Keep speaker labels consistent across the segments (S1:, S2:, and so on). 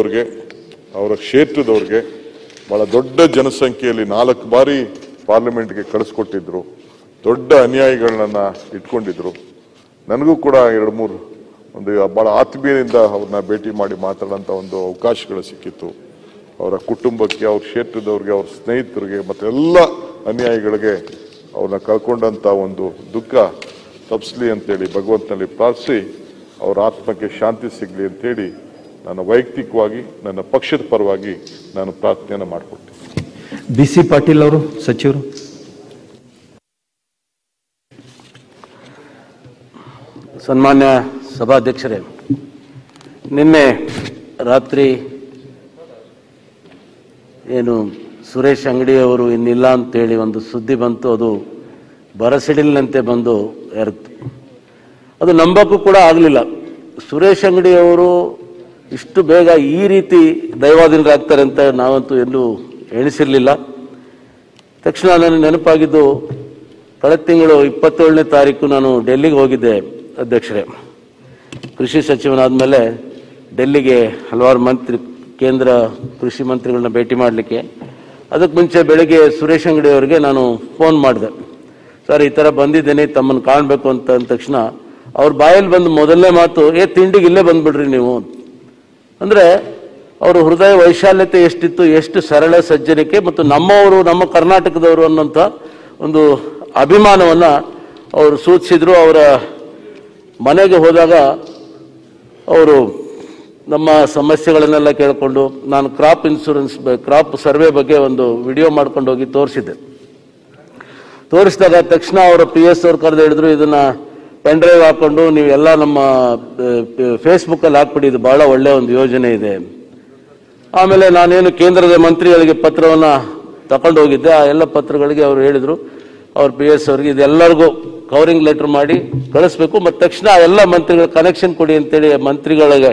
S1: ಅವ್ರಿಗೆ ಅವರ ಕ್ಷೇತ್ರದವ್ರಿಗೆ ಬಹಳ ದೊಡ್ಡ ಜನಸಂಖ್ಯೆಯಲ್ಲಿ ನಾಲ್ಕು ಬಾರಿ ಪಾರ್ಲಿಮೆಂಟ್ಗೆ ಕಳಿಸ್ಕೊಟ್ಟಿದ್ರು. ದೊಡ್ಡ ಅನ್ಯಾಯಗಳನ್ನ ಇಟ್ಕೊಂಡಿದ್ರು. ನನಗೂ ಕೂಡ ಎರಡು ಮೂರು ಒಂದು ಬಹಳ ಆತ್ಮೀಯರಿಂದ ಅವ್ರನ್ನ ಭೇಟಿ ಮಾಡಿ ಮಾತಾಡೋಂಥ ಒಂದು ಅವಕಾಶಗಳು ಸಿಕ್ಕಿತ್ತು. ಅವರ ಕುಟುಂಬಕ್ಕೆ, ಅವ್ರ ಕ್ಷೇತ್ರದವ್ರಿಗೆ, ಅವ್ರ ಸ್ನೇಹಿತರಿಗೆ ಮತ್ತೆ ಎಲ್ಲ ಅನ್ಯಾಯಗಳಿಗೆ ಅವ್ರನ್ನ ಕಳ್ಕೊಂಡಂಥ ಒಂದು ದುಃಖ ತಪ್ಪಿಸ್ಲಿ ಅಂತೇಳಿ ಭಗವಂತನಲ್ಲಿ ಪ್ರಾರ್ಥಿಸಿ, ಅವರ ಆತ್ಮಕ್ಕೆ ಶಾಂತಿ ಸಿಗಲಿ ಅಂತೇಳಿ ನಾನು ವೈಯಕ್ತಿಕವಾಗಿ ನನ್ನ ಪಕ್ಷದ ಪರವಾಗಿ ನಾನು ಪ್ರಾರ್ಥನೆಯನ್ನು ಮಾಡಿಕೊಟ್ಟೆ
S2: ಬಿ ಸಿ ಪಾಟೀಲ್ ಅವರು ಸಚಿವರು.
S3: ಸನ್ಮಾನ್ಯ ಸಭಾಧ್ಯಕ್ಷರೇ ನಿನ್ನೆ ರಾತ್ರಿ ಏನು ಸುರೇಶ್ ಅಂಗಡಿಯವರು ಇನ್ನಿಲ್ಲ ಅಂತೇಳಿ ಒಂದು ಸುದ್ದಿ ಬಂತು ಅದು ಬರಸಿಡಿಲಿನಂತೆ ಬಂದು ಎರತ್ತು. ಅದು ನಂಬಕ್ಕೂ ಕೂಡ ಆಗಲಿಲ್ಲ. ಸುರೇಶ್ ಅಂಗಡಿಯವರು ಇಷ್ಟು ಬೇಗ ಈ ರೀತಿ ದೈವಾಧೀನರಾಗ್ತಾರೆ ಅಂತ ನಾವಂತೂ ಎಲ್ಲೂ ಎಣಿಸಿರಲಿಲ್ಲ. ತಕ್ಷಣ ನನಗೆ ನೆನಪಾಗಿದ್ದು, ಕಳೆದ ತಿಂಗಳು ಇಪ್ಪತ್ತೇಳನೇ ತಾರೀಕು ನಾನು ಡೆಲ್ಲಿಗೆ ಹೋಗಿದ್ದೆ, ಅಧ್ಯಕ್ಷರೇ. ಕೃಷಿ ಸಚಿವನಾದ ಮೇಲೆ ಡೆಲ್ಲಿಗೆ ಹಲವಾರು ಮಂತ್ರಿ, ಕೇಂದ್ರ ಕೃಷಿ ಮಂತ್ರಿಗಳನ್ನ ಭೇಟಿ ಮಾಡಲಿಕ್ಕೆ. ಅದಕ್ಕೆ ಮುಂಚೆ ಬೆಳಗ್ಗೆ ಸುರೇಶ್ ಅಂಗಡಿ ಅವರಿಗೆ ನಾನು ಫೋನ್ ಮಾಡಿದೆ. ಸರ್, ಈ ಥರ ಬಂದಿದ್ದೇನೆ, ತಮ್ಮನ್ನು ಕಾಣಬೇಕು ಅಂತ ಅಂದ ತಕ್ಷಣ ಅವ್ರ ಬಾಯಲ್ಲಿ ಬಂದು ಮೊದಲನೇ ಮಾತು, ಏ, ತಿಂಡಿಗೆ ಇಲ್ಲೇ ಬಂದ್ಬಿಡ್ರಿ ನೀವು. ಅಂದ್ರೆ ಅವರ ಹೃದಯ ವೈಶಾಲ್ಯತೆ ಎಷ್ಟಿತ್ತು, ಎಷ್ಟು ಸರಳ ಸಜ್ಜನಿಕೆ ಮತ್ತು ನಮ್ಮವರು, ನಮ್ಮ ಕರ್ನಾಟಕದವರು ಅನ್ನೋಂಥ ಒಂದು ಅಭಿಮಾನವನ್ನು ಅವರು ಸೂಚಿಸಿದ್ರು. ಅವರ ಮನೆಗೆ ಹೋದಾಗ ಅವರು ನಮ್ಮ ಸಮಸ್ಯೆಗಳನ್ನೆಲ್ಲ ಕೇಳಿಕೊಂಡು, ನಾನು ಕ್ರಾಪ್ ಇನ್ಶೂರೆನ್ಸ್ ಕ್ರಾಪ್ ಸರ್ವೆ ಬಗ್ಗೆ ಒಂದು ವಿಡಿಯೋ ಮಾಡ್ಕೊಂಡು ಹೋಗಿ ತೋರಿಸಿದ್ದೆ. ತೋರಿಸಿದಾಗ ತಕ್ಷಣ ಅವರ ಪಿ ಎಸ್ ಅವ್ರು ಕರೆದು ಹೇಳಿದ್ರು, ಇದನ್ನ ಪೆನ್ ಡ್ರೈವ್ ಹಾಕೊಂಡು ನೀವೆಲ್ಲ ನಮ್ಮ ಫೇಸ್ಬುಕ್ಕಲ್ಲಿ ಹಾಕ್ಬಿಡಿ, ಇದು ಬಹಳ ಒಳ್ಳೆ ಒಂದು ಯೋಜನೆ ಇದೆ. ಆಮೇಲೆ ನಾನೇನು ಕೇಂದ್ರದ ಮಂತ್ರಿಗಳಿಗೆ ಪತ್ರವನ್ನ ತಕೊಂಡು ಹೋಗಿದ್ದೆ. ಆ ಎಲ್ಲ ಪತ್ರಗಳಿಗೆ ಅವರು ಹೇಳಿದರು. ಅವ್ರ ಪಿ ಎಸ್ ಅವ್ರಿಗೆ ಇದೆಲ್ಲರಿಗೂ ಕವರಿಂಗ್ ಲೆಟರ್ ಮಾಡಿ ಕಳಿಸ್ಬೇಕು. ಮತ್ತು ತಕ್ಷಣ ಎಲ್ಲ ಮಂತ್ರಿಗಳ ಕನೆಕ್ಷನ್ ಕೊಡಿ ಅಂತೇಳಿ ಮಂತ್ರಿಗಳಿಗೆ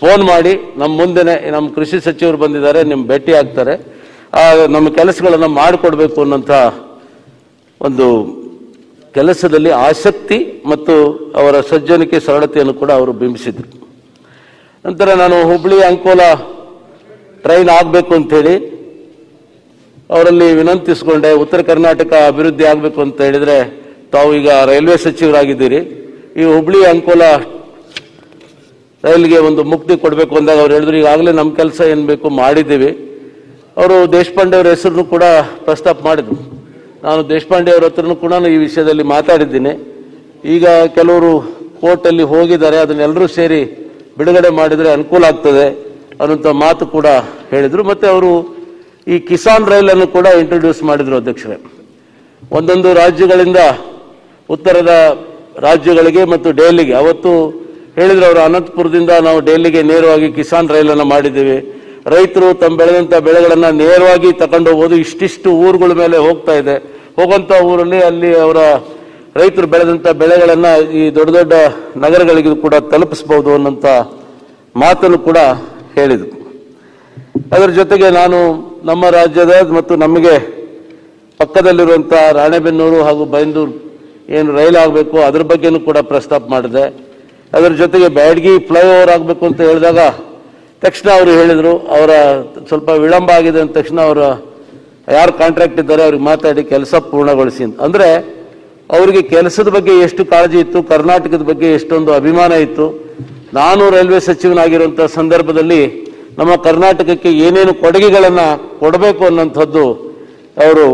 S3: ಫೋನ್ ಮಾಡಿ ನಮ್ಮ ಮುಂದೆನೆ ನಮ್ಮ ಕೃಷಿ ಸಚಿವರು ಬಂದಿದ್ದಾರೆ ನಿಮ್ಮ ಭೇಟಿ ಆಗ್ತಾರೆ. ನಮ್ಮ ಕೆಲಸಗಳನ್ನು ಮಾಡಿಕೊಡ್ಬೇಕು ಅನ್ನೋಂಥ ಒಂದು ಕೆಲಸದಲ್ಲಿ ಆಸಕ್ತಿ ಮತ್ತು ಅವರ ಸಜ್ಜನಿಕೆ ಸರಳತೆಯನ್ನು ಕೂಡ ಅವರು ಬಿಂಬಿಸಿದರು. ನಂತರ ನಾನು ಹುಬ್ಳಿ ಅಂಕೋಲ ಟ್ರೈನ್ ಆಗಬೇಕು ಅಂತೇಳಿ ಅವರಲ್ಲಿ ವಿನಂತಿಸಿಕೊಂಡೆ, ಉತ್ತರ ಕರ್ನಾಟಕ ಅಭಿವೃದ್ಧಿ ಆಗಬೇಕು ಅಂತ ಹೇಳಿದರೆ ತಾವು ಈಗ ರೈಲ್ವೆ ಸಚಿವರಾಗಿದ್ದೀರಿ. ಈ ಹುಬ್ಳಿ ಅಂಕೋಲ ರೈಲ್ಗೆ ಒಂದು ಮುಕ್ತಿ ಕೊಡಬೇಕು ಅಂದಾಗ ಅವ್ರು ಹೇಳಿದ್ರು, ಈಗಾಗಲೇ ನಮ್ಮ ಕೆಲಸ ಏನು ಬೇಕು ಮಾಡಿದ್ದೀವಿ. ಅವರು ದೇಶಪಾಂಡೆ ಅವರ ಹೆಸರನ್ನು ಕೂಡ ಪ್ರಸ್ತಾಪ ಮಾಡಿದ್ರು. ನಾನು ದೇಶಪಾಂಡೆ ಅವರ ಹತ್ರನೂ ಕೂಡ ಈ ವಿಷಯದಲ್ಲಿ ಮಾತಾಡಿದ್ದೀನಿ. ಈಗ ಕೆಲವರು ಕೋರ್ಟಲ್ಲಿ ಹೋಗಿದ್ದಾರೆ ಅದನ್ನೆಲ್ಲರೂ ಸೇರಿ ಬಿಡುಗಡೆ ಮಾಡಿದರೆ ಅನುಕೂಲ ಆಗ್ತದೆ ಅನ್ನೋಂಥ ಮಾತು ಕೂಡ ಹೇಳಿದರು. ಮತ್ತೆ ಅವರು ಈ ಕಿಸಾನ್ ರೈಲನ್ನು ಕೂಡ ಇಂಟ್ರೊಡ್ಯೂಸ್ ಮಾಡಿದರು ಅಧ್ಯಕ್ಷರೇ. ಒಂದೊಂದು ರಾಜ್ಯಗಳಿಂದ, ಉತ್ತರದ ರಾಜ್ಯಗಳಿಗೆ ಮತ್ತು ಡೆಲ್ಲಿಗೆ. ಅವತ್ತು ಹೇಳಿದ್ರು ಅವರು, ಅನಂತಪುರದಿಂದ ನಾವು ಡೆಲ್ಲಿಗೆ ನೇರವಾಗಿ ಕಿಸಾನ್ ರೈಲನ್ನು ಮಾಡಿದ್ದೀವಿ. ರೈತರು ತಮ್ಮ ಬೆಳೆದಂತ ಬೆಳೆಗಳನ್ನು ನೇರವಾಗಿ ತಗೊಂಡು ಹೋಗೋದು, ಇಷ್ಟಿಷ್ಟು ಊರುಗಳ ಮೇಲೆ ಹೋಗ್ತಾ ಇದೆ. ಹೋಗುವಂತ ಊರಲ್ಲಿ ಅಲ್ಲಿ ಅವರ ರೈತರು ಬೆಳೆದಂತ ಬೆಳೆಗಳನ್ನ ಈ ದೊಡ್ಡ ದೊಡ್ಡ ನಗರಗಳಿಗೆ ಕೂಡ ತಲುಪಿಸಬಹುದು ಅನ್ನಂತ ಮಾತನ್ನು ಕೂಡ ಹೇಳಿದರು. ಅದರ ಜೊತೆಗೆ ನಾನು ನಮ್ಮ ರಾಜ್ಯದ ಮತ್ತು ನಮಗೆ ಪಕ್ಕದಲ್ಲಿರುವಂಥ ರಾಣೆಬೆನ್ನೂರು ಹಾಗೂ ಬೈಂದೂರು ಏನು ರೈಲು ಆಗಬೇಕು ಅದ್ರ ಬಗ್ಗೆನೂ ಕೂಡ ಪ್ರಸ್ತಾಪ ಮಾಡಿದೆ. ಅದರ ಜೊತೆಗೆ ಬ್ಯಾಡ್ಗಿ ಫ್ಲೈಓವರ್ ಆಗಬೇಕು ಅಂತ ಹೇಳಿದಾಗ ತಕ್ಷಣ ಅವರು ಹೇಳಿದರು, ಅವರ ಸ್ವಲ್ಪ ವಿಳಂಬ ಆಗಿದೆ ಅಂದ ತಕ್ಷಣ ಅವರ ಯಾರು ಕಾಂಟ್ರಾಕ್ಟ್ ಇದ್ದಾರೆ, ಅವ್ರಿಗೆ ಮಾತಾಡಿ ಕೆಲಸ ಪೂರ್ಣಗೊಳಿಸಿ ಅಂತ. ಅಂದರೆ, ಅವರಿಗೆ ಕೆಲಸದ ಬಗ್ಗೆ ಎಷ್ಟು ಕಾಳಜಿ ಇತ್ತು, ಕರ್ನಾಟಕದ ಬಗ್ಗೆ ಎಷ್ಟೊಂದು ಅಭಿಮಾನ ಇತ್ತು. ನಾನು ರೈಲ್ವೆ ಸಚಿವನಾಗಿರುವಂಥ ಸಂದರ್ಭದಲ್ಲಿ ನಮ್ಮ ಕರ್ನಾಟಕಕ್ಕೆ ಏನೇನು ಕೊಡುಗೆಗಳನ್ನು ಕೊಡಬೇಕು ಅನ್ನೋಂಥದ್ದು ಅವರು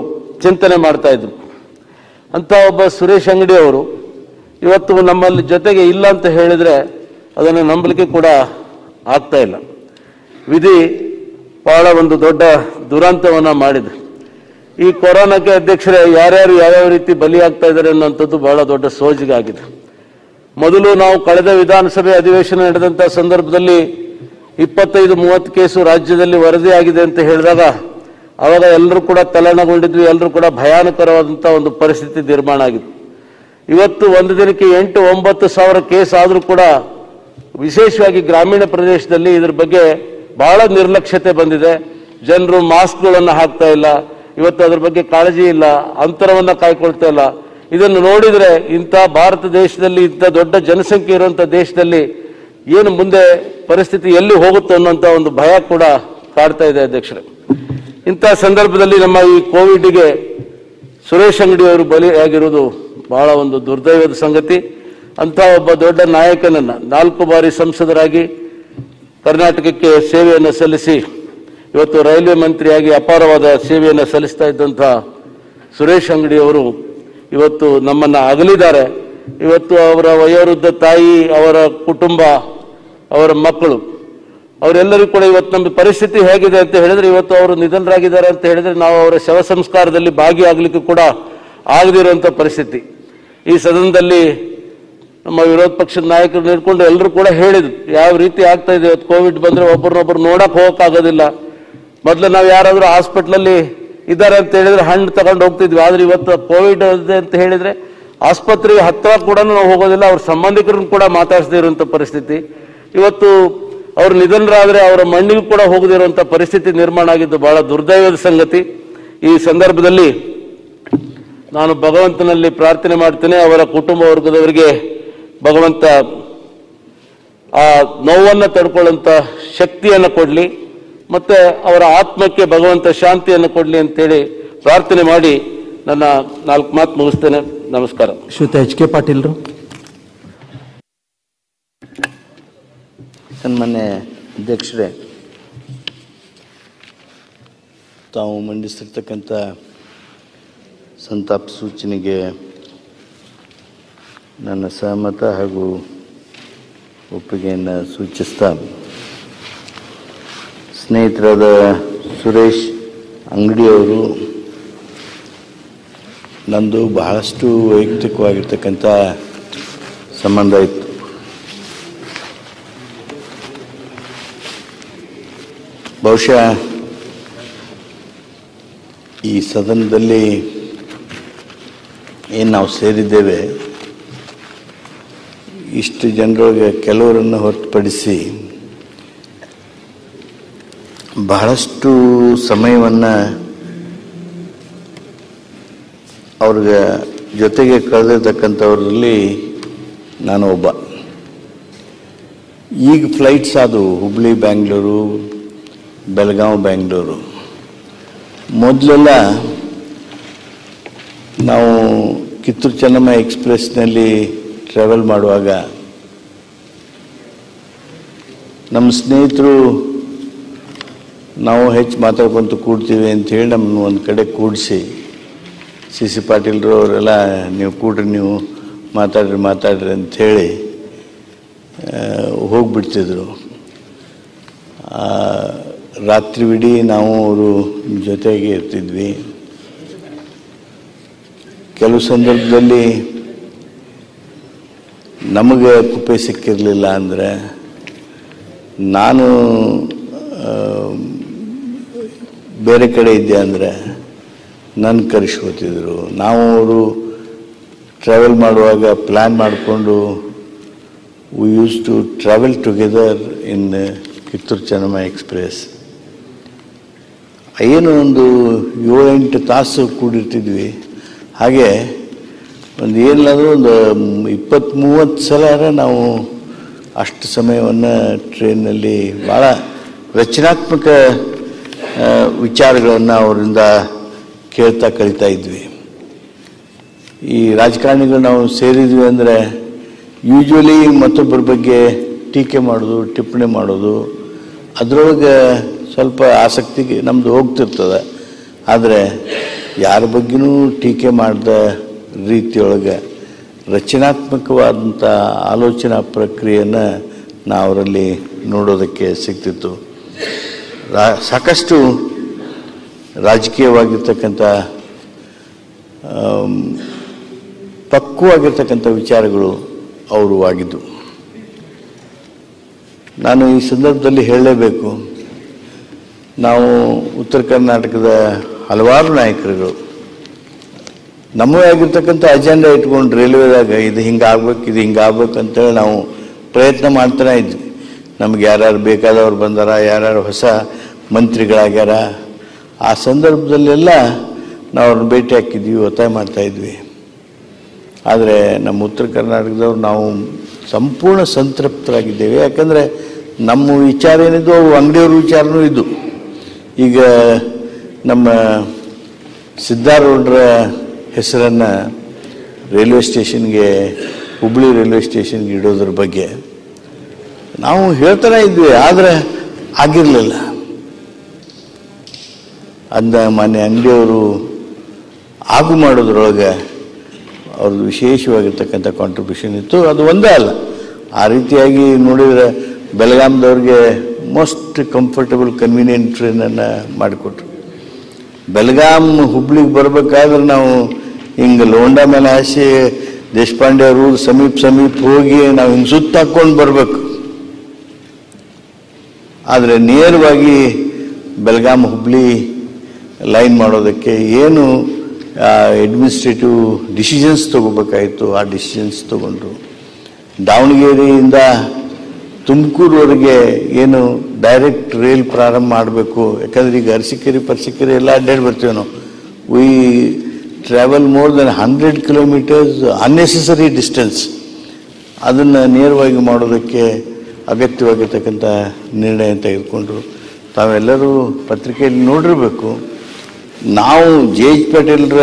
S3: ಚಿಂತನೆ ಮಾಡ್ತಾ ಇದ್ರು. ಅಂತ ಒಬ್ಬ ಸುರೇಶ್ ಅಂಗಡಿ ಅವರು, ಇವತ್ತು ನಮ್ಮಲ್ಲಿ ಜೊತೆಗೆ ಇಲ್ಲ ಅಂತ ಹೇಳಿದ್ರೆ ಅದನ್ನು ನಂಬಲಿಕ್ಕೆ ಕೂಡ ಆಗ್ತಾ ಇಲ್ಲ. ವಿಧಿ ಬಹಳ ಒಂದು ದೊಡ್ಡ ದುರಂತವನ್ನ ಮಾಡಿದೆ. ಈ ಕೊರೋನಾಕ್ಕೆ ಅಧ್ಯಕ್ಷರೇ ಯಾರ್ಯಾರು ಯಾವ್ಯಾವ ರೀತಿ ಬಲಿಯಾಗ್ತಾ ಇದ್ದಾರೆ ಅನ್ನೋಂಥದ್ದು ಬಹಳ ದೊಡ್ಡ ಸೋಜಿಗಾಗಿದೆ. ಮೊದಲು ನಾವು ಕಳೆದ ವಿಧಾನಸಭೆ ಅಧಿವೇಶನ ನಡೆದಂಥ ಸಂದರ್ಭದಲ್ಲಿ ಇಪ್ಪತ್ತೈದು ಮೂವತ್ತು ಕೇಸು ರಾಜ್ಯದಲ್ಲಿ ವರದಿಯಾಗಿದೆ ಅಂತ ಹೇಳಿದಾಗ ಅವಾಗ ಎಲ್ಲರೂ ಕೂಡ ತಲ್ಲಣಗೊಂಡಿದ್ವಿ, ಎಲ್ಲರೂ ಕೂಡ ಭಯಾನಕರವಾದಂಥ ಒಂದು ಪರಿಸ್ಥಿತಿ ನಿರ್ಮಾಣ ಆಗಿತ್ತು. ಇವತ್ತು ಒಂದು ದಿನಕ್ಕೆ ಎಂಟು, ಒಂಬತ್ತು ಸಾವಿರ ಕೇಸ್ ಆದರೂ ಕೂಡ ವಿಶೇಷವಾಗಿ ಗ್ರಾಮೀಣ ಪ್ರದೇಶದಲ್ಲಿ ಇದ್ರ ಬಗ್ಗೆ ಬಹಳ ನಿರ್ಲಕ್ಷ್ಯತೆ ಬಂದಿದೆ. ಜನರು ಮಾಸ್ಕ್ಗಳನ್ನು ಹಾಕ್ತಾ ಇಲ್ಲ ಇವತ್ತು ಅದ್ರ ಬಗ್ಗೆ ಕಾಳಜಿ ಇಲ್ಲ, ಅಂತರವನ್ನ ಕಾಯ್ಕೊಳ್ತಾ ಇಲ್ಲ ಇದನ್ನು ನೋಡಿದ್ರೆ ಇಂಥ ಭಾರತ ದೇಶದಲ್ಲಿ, ಇಂಥ ದೊಡ್ಡ ಜನಸಂಖ್ಯೆ ಇರುವಂಥ ದೇಶದಲ್ಲಿ ಏನು ಮುಂದೆ ಪರಿಸ್ಥಿತಿ ಎಲ್ಲಿ ಹೋಗುತ್ತೋ ಅನ್ನೋಂಥ ಒಂದು ಭಯ ಕೂಡ ಕಾಡ್ತಾ ಇದೆ ಅಧ್ಯಕ್ಷರೇ. ಇಂಥ ಸಂದರ್ಭದಲ್ಲಿ ನಮ್ಮ ಈ ಕೋವಿಡ್ಗೆ ಸುರೇಶ್ ಅಂಗಡಿ ಅವರು ಬಲಿಯಾಗಿರುವುದು ಬಹಳ ಒಂದು ದುರ್ದೈವದ ಸಂಗತಿ. ಅಂತ ಒಬ್ಬ ದೊಡ್ಡ ನಾಯಕನನ್ನ ನಾಲ್ಕು ಬಾರಿ ಸಂಸದರಾಗಿ ಕರ್ನಾಟಕಕ್ಕೆ ಸೇವೆಯನ್ನು ಸಲ್ಲಿಸಿ ಇವತ್ತು ರೈಲ್ವೆ ಮಂತ್ರಿಯಾಗಿ ಅಪಾರವಾದ ಸೇವೆಯನ್ನು ಸಲ್ಲಿಸ್ತಾ ಇದ್ದಂಥ ಸುರೇಶ್ ಅಂಗಡಿ ಅವರು ಇವತ್ತು ನಮ್ಮನ್ನು ಅಗಲಿದ್ದಾರೆ. ಇವತ್ತು ಅವರ ವಯೋವೃದ್ಧ ತಾಯಿ, ಅವರ ಕುಟುಂಬ, ಅವರ ಮಕ್ಕಳು, ಅವರೆಲ್ಲರೂ ಕೂಡ ಇವತ್ತು ನಮ್ಮ ಪರಿಸ್ಥಿತಿ ಹೇಗಿದೆ ಅಂತ ಹೇಳಿದ್ರೆ ಇವತ್ತು ಅವರು ನಿಧನರಾಗಿದ್ದಾರೆ ಅಂತ ಹೇಳಿದ್ರೆ ನಾವು ಅವರ ಶವ ಸಂಸ್ಕಾರದಲ್ಲಿ ಭಾಗಿಯಾಗಲಿಕ್ಕೆ ಕೂಡ ಆಗದಿರುವಂಥ ಪರಿಸ್ಥಿತಿ. ಈ ಸದನದಲ್ಲಿ ನಮ್ಮ ವಿರೋಧ ಪಕ್ಷದ ನಾಯಕರು ನಿಂತ್ಕೊಂಡು ಎಲ್ಲರೂ ಕೂಡ ಹೇಳಿದ್ರು, ಯಾವ ರೀತಿ ಆಗ್ತಾ ಇದೆ ಇವತ್ತು ಕೋವಿಡ್ ಬಂದರೆ ಒಬ್ಬರನ್ನೊಬ್ಬರು ನೋಡೋಕೆ ಹೋಗಕ್ಕಾಗೋದಿಲ್ಲ. ಮೊದಲು ನಾವು ಯಾರಾದರೂ ಹಾಸ್ಪಿಟ್ಲಲ್ಲಿ ಇದ್ದಾರೆ ಅಂತ ಹೇಳಿದ್ರೆ ಹಣ್ಣು ತಗೊಂಡು ಹೋಗ್ತಿದ್ವಿ. ಆದ್ರೆ ಇವತ್ತು ಕೋವಿಡ್ ಇದೆ ಅಂತ ಹೇಳಿದ್ರೆ ಆಸ್ಪತ್ರೆಗೆ ಹತ್ತಿರ ಕೂಡ ನಾವು ಹೋಗೋದಿಲ್ಲ. ಅವ್ರ ಸಂಬಂಧಿಕರನ್ನು ಕೂಡ ಮಾತಾಡಿಸದೇ ಇರುವಂತ ಪರಿಸ್ಥಿತಿ. ಇವತ್ತು ಅವ್ರು ನಿಧನರಾದ್ರೆ ಅವರ ಮಣ್ಣಿಗೂ ಕೂಡ ಹೋಗದಿರುವಂತ ಪರಿಸ್ಥಿತಿ ನಿರ್ಮಾಣ ಆಗಿದ್ದು ಬಹಳ ದುರ್ದೈವದ ಸಂಗತಿ. ಈ ಸಂದರ್ಭದಲ್ಲಿ ನಾನು ಭಗವಂತನಲ್ಲಿ ಪ್ರಾರ್ಥನೆ ಮಾಡ್ತೇನೆ. ಅವರ ಕುಟುಂಬ ವರ್ಗದವರಿಗೆ ಭಗವಂತ ಆ ನೋವನ್ನು ತಡ್ಕೊಳ್ಳುವಂತ ಶಕ್ತಿಯನ್ನು ಕೊಡ್ಲಿ. ಮತ್ತೆ ಅವರ ಆತ್ಮಕ್ಕೆ ಭಗವಂತ ಶಾಂತಿಯನ್ನು ಕೊಡಲಿ ಅಂತೇಳಿ ಪ್ರಾರ್ಥನೆ ಮಾಡಿ ನನ್ನ ನಾಲ್ಕು ಮಾತು ಮುಗಿಸ್ತೇನೆ. ನಮಸ್ಕಾರ.
S2: ಶ್ರೀತ ಎಚ್ ಕೆ ಪಾಟೀಲ್ರು.
S4: ಸನ್ಮಾನ್ಯ ಅಧ್ಯಕ್ಷರೇ ತಾವು ಮಂಡಿಸಿರ್ತಕ್ಕಂಥ ಸಂತಾಪ ಸೂಚನೆಗೆ ನನ್ನ ಸಹಮತ ಹಾಗೂ ಒಪ್ಪಿಗೆಯನ್ನು ಸೂಚಿಸ್ತಾ ಸ್ನೇಹಿತರಾದ ಸುರೇಶ್ ಅಂಗಡಿಯವರು, ನಂದು ಬಹಳಷ್ಟು ವೈಯಕ್ತಿಕವಾಗಿರ್ತಕ್ಕಂಥ ಸಂಬಂಧ ಇತ್ತು. ಬಹುಶಃ ಈ ಸದನದಲ್ಲಿ ಏನು ನಾವು ಸೇರಿದ್ದೇವೆ, ಇಷ್ಟು ಜನರೊಳಗೆ ಕೆಲವರನ್ನು ಹೊರತುಪಡಿಸಿ ಬಹಳಷ್ಟು ಸಮಯವನ್ನು ಅವ್ರಿಗೆ ಜೊತೆಗೆ ಕಳೆದಿರ್ತಕ್ಕಂಥವ್ರಲ್ಲಿ ನಾನು ಒಬ್ಬ. ಈಗ ಫ್ಲೈಟ್ಸ್ ಅದು ಹುಬ್ಳಿ, ಬ್ಯಾಂಗ್ಳೂರು, ಬೆಳಗಾವಿ, ಬ್ಯಾಂಗ್ಳೂರು. ಮೊದಲೆಲ್ಲ ನಾವು ಕಿತ್ತೂರು ಚೆನ್ನಮ್ಮ ಎಕ್ಸ್ಪ್ರೆಸ್ನಲ್ಲಿ ಟ್ರಾವೆಲ್ ಮಾಡುವಾಗ ನಮ್ಮ ಸ್ನೇಹಿತರು ನಾವು ಹೆಚ್ಚು ಮಾತಾಡ್ಕೊಂತ ಕೂಡ್ತೀವಿ ಅಂಥೇಳಿ ನಮ್ಮನ್ನು ಒಂದು ಕಡೆ ಕೂಡಿಸಿ. ಸಿ ಸಿ ಪಾಟೀಲ್ರು ಅವರೆಲ್ಲ ನೀವು ಕೂಡ್ರಿ, ನೀವು ಮಾತಾಡ್ರಿ ಮಾತಾಡ್ರಿ ಅಂಥೇಳಿ ಹೋಗ್ಬಿಡ್ತಿದ್ರು. ರಾತ್ರಿವಿಡೀ ನಾವು ಅವರು ಜೊತೆಗೆ ಇರ್ತಿದ್ವಿ. ಕೆಲವು ಸಂದರ್ಭದಲ್ಲಿ ನಮಗೆ ಕುಪ್ಪೆ ಸಿಕ್ಕಿರಲಿಲ್ಲ ಅಂದರೆ ನಾನು ಬೇರೆ ಕಡೆ ಇದ್ದೆ ಅಂದರೆ ನನ್ನ ಕರೆಸ್ಕೋತಿದ್ರು ನಾವು ಅವರು ಟ್ರಾವೆಲ್ ಮಾಡುವಾಗ ಪ್ಲ್ಯಾನ್ ಮಾಡಿಕೊಂಡು we used to travel together in Kittur Chennamma express ಏನು ಒಂದು ಏಳೆಂಟು ತಾಸು ಕೂಡಿರ್ತಿದ್ವಿ. ಹಾಗೆ ಒಂದು ಏನಿಲ್ಲಾದರೂ ಒಂದು ಇಪ್ಪತ್ತು ಮೂವತ್ತು ಸಲ ನಾವು ಅಷ್ಟು ಸಮಯವನ್ನು ಟ್ರೈನಲ್ಲಿ ಭಾಳ ರಚನಾತ್ಮಕ ವಿಚಾರಗಳನ್ನು ಅವರಿಂದ ಕೇಳ್ತಾ ಕಲಿತಾ ಇದ್ವಿ. ಈ ರಾಜಕಾರಣಿಗಳು ನಾವು ಸೇರಿದ್ವಿ ಅಂದರೆ ಯೂಶ್ವಲಿ ಮತ್ತೊಬ್ಬರ ಬಗ್ಗೆ ಟೀಕೆ ಮಾಡೋದು, ಟಿಪ್ಪಣಿ ಮಾಡೋದು, ಅದರೊಳಗೆ ಸ್ವಲ್ಪ ಆಸಕ್ತಿಗೆ ನಮ್ಮದು ಹೋಗ್ತಿರ್ತದೆ. ಆದರೆ ಯಾರ ಬಗ್ಗೆನೂ ಟೀಕೆ ಮಾಡಿದ ರೀತಿಯೊಳಗೆ ರಚನಾತ್ಮಕವಾದಂಥ ಆಲೋಚನಾ ಪ್ರಕ್ರಿಯೆಯನ್ನು ನಾವು ಅವರಲ್ಲಿ ನೋಡೋದಕ್ಕೆ ಸಿಗ್ತಿತ್ತು. ರಾ, ಸಾಕಷ್ಟು ರಾಜಕೀಯವಾಗಿರ್ತಕ್ಕಂಥ ಪಕ್ವವಾಗಿರ್ತಕ್ಕಂಥ ವಿಚಾರಗಳು ಅವರು ಆಗಿದ್ದು. ನಾನು ಈ ಸಂದರ್ಭದಲ್ಲಿ ಹೇಳಲೇಬೇಕು, ನಾವು ಉತ್ತರ ಕರ್ನಾಟಕದ ಹಲವಾರು ನಾಯಕರುಗಳು, ನಮ್ಮೇ ಆಗಿರ್ತಕ್ಕಂಥ ಅಜೆಂಡಾ ಇಟ್ಕೊಂಡು ರೈಲ್ವೆದಾಗ ಇದು ಹಿಂಗಾಗ್ಬೇಕು ಇದು ಹಿಂಗಾಗ್ಬೇಕು ಅಂತೇಳಿ ನಾವು ಪ್ರಯತ್ನ ಮಾಡ್ತಾನೆ ಇದ್ವಿ. ನಮ್ಗೆ ಯಾರ್ಯಾರು ಬೇಕಾದವ್ರು ಬಂದಾರ, ಯಾರ್ಯಾರು ಹೊಸ ಮಂತ್ರಿಗಳಾಗ್ಯಾರ. ಆ ಸಂದರ್ಭದಲ್ಲೆಲ್ಲ ನಾವು ಅವ್ರನ್ನ ಭೇಟಿ ಹಾಕಿದ್ವಿ, ಒತ್ತಾಯ ಮಾಡ್ತಾ ಇದ್ವಿ. ಆದರೆ ನಮ್ಮ ಉತ್ತರ ಕರ್ನಾಟಕದವ್ರು ನಾವು ಸಂಪೂರ್ಣ ಸಂತೃಪ್ತರಾಗಿದ್ದೇವೆ. ಯಾಕಂದರೆ ನಮ್ಮ ವಿಚಾರ ಏನಿದ್ದು ಅವು ಅಂಗಡಿಯವ್ರ ವಿಚಾರನೂ ಇದ್ದು ಈಗ ನಮ್ಮ ಸಿದ್ಧಾರೂಢರ ಹೆಸರನ್ನು ರೈಲ್ವೆ ಸ್ಟೇಷನ್ಗೆ, ಹುಬ್ಳಿ ರೈಲ್ವೆ ಸ್ಟೇಷನ್ಗೆ ಇಡೋದ್ರ ಬಗ್ಗೆ ನಾವು ಹೇಳ್ತಾನೆ ಇದ್ವಿ, ಆದರೆ ಆಗಿರಲಿಲ್ಲ. ಅದನ್ನ ಮಾನ್ಯ ಅಂಗಡಿಯವರು ಆಗು ಮಾಡೋದ್ರೊಳಗೆ ಅವ್ರದ್ದು ವಿಶೇಷವಾಗಿರ್ತಕ್ಕಂಥ ಕಾಂಟ್ರಿಬ್ಯೂಷನ್ ಇತ್ತು. ಅದು ಒಂದೇ ಅಲ್ಲ. ಆ ರೀತಿಯಾಗಿ ನೋಡಿದರೆ ಬೆಳಗಾಂದವ್ರಿಗೆ ಮೋಸ್ಟ್ ಕಂಫರ್ಟಬಲ್ ಕನ್ವೀನಿಯಂಟ್ ಟ್ರೈನನ್ನು ಮಾಡಿಕೊಟ್ರು. ಬೆಳಗಾಂ ಹುಬ್ಳಿಗೆ ಬರಬೇಕಾದ್ರೆ ನಾವು ಹಿಂಗೆ ಲೋಂಡಾ ಮೇಲೆ ಆಸೆ ದೇಶಪಾಂಡೆ ಅವರು ಸಮೀಪ ಸಮೀಪ ಹೋಗಿ ನಾವು ಹಿಂಗೆ ಸುತ್ತ ಬರಬೇಕು. ಆದರೆ ನೇರವಾಗಿ ಬೆಳಗಾಂ ಹುಬ್ಳಿ ಲೈನ್ ಮಾಡೋದಕ್ಕೆ ಏನು ಅಡ್ಮಿನಿಸ್ಟ್ರೇಟಿವ್ ಡಿಸಿಷನ್ಸ್ ತೊಗೋಬೇಕಾಯಿತು, ಆ ಡಿಸಿಷನ್ಸ್ ತೊಗೊಂಡ್ರು. ದಾವಣಗೆರೆಯಿಂದ ತುಮಕೂರುವರೆಗೆ ಏನು ಡೈರೆಕ್ಟ್ ರೈಲ್ ಪ್ರಾರಂಭ ಮಾಡಬೇಕು, ಯಾಕಂದರೆ ಈಗ ಅರಸಿಕೆರೆ, ಪರ್ಸಿಕೆರೆ ಎಲ್ಲ ಅಡ್ಡಾಡಿ ಬರ್ತೀವಿ ನಾವು. We travel more than hundred kilometres unnecessary distance ಅದನ್ನು ನೇರವಾಗಿ ಮಾಡೋದಕ್ಕೆ ಅಗತ್ಯವಾಗಿರ್ತಕ್ಕಂಥ ನಿರ್ಣಯ ತೆಗೆದುಕೊಂಡ್ರು. ತಾವೆಲ್ಲರೂ ಪತ್ರಿಕೆಯಲ್ಲಿ ನೋಡಿರಬೇಕು. ನಾವು ಜೆ ಎಚ್ ಪಟೇಲ್ರ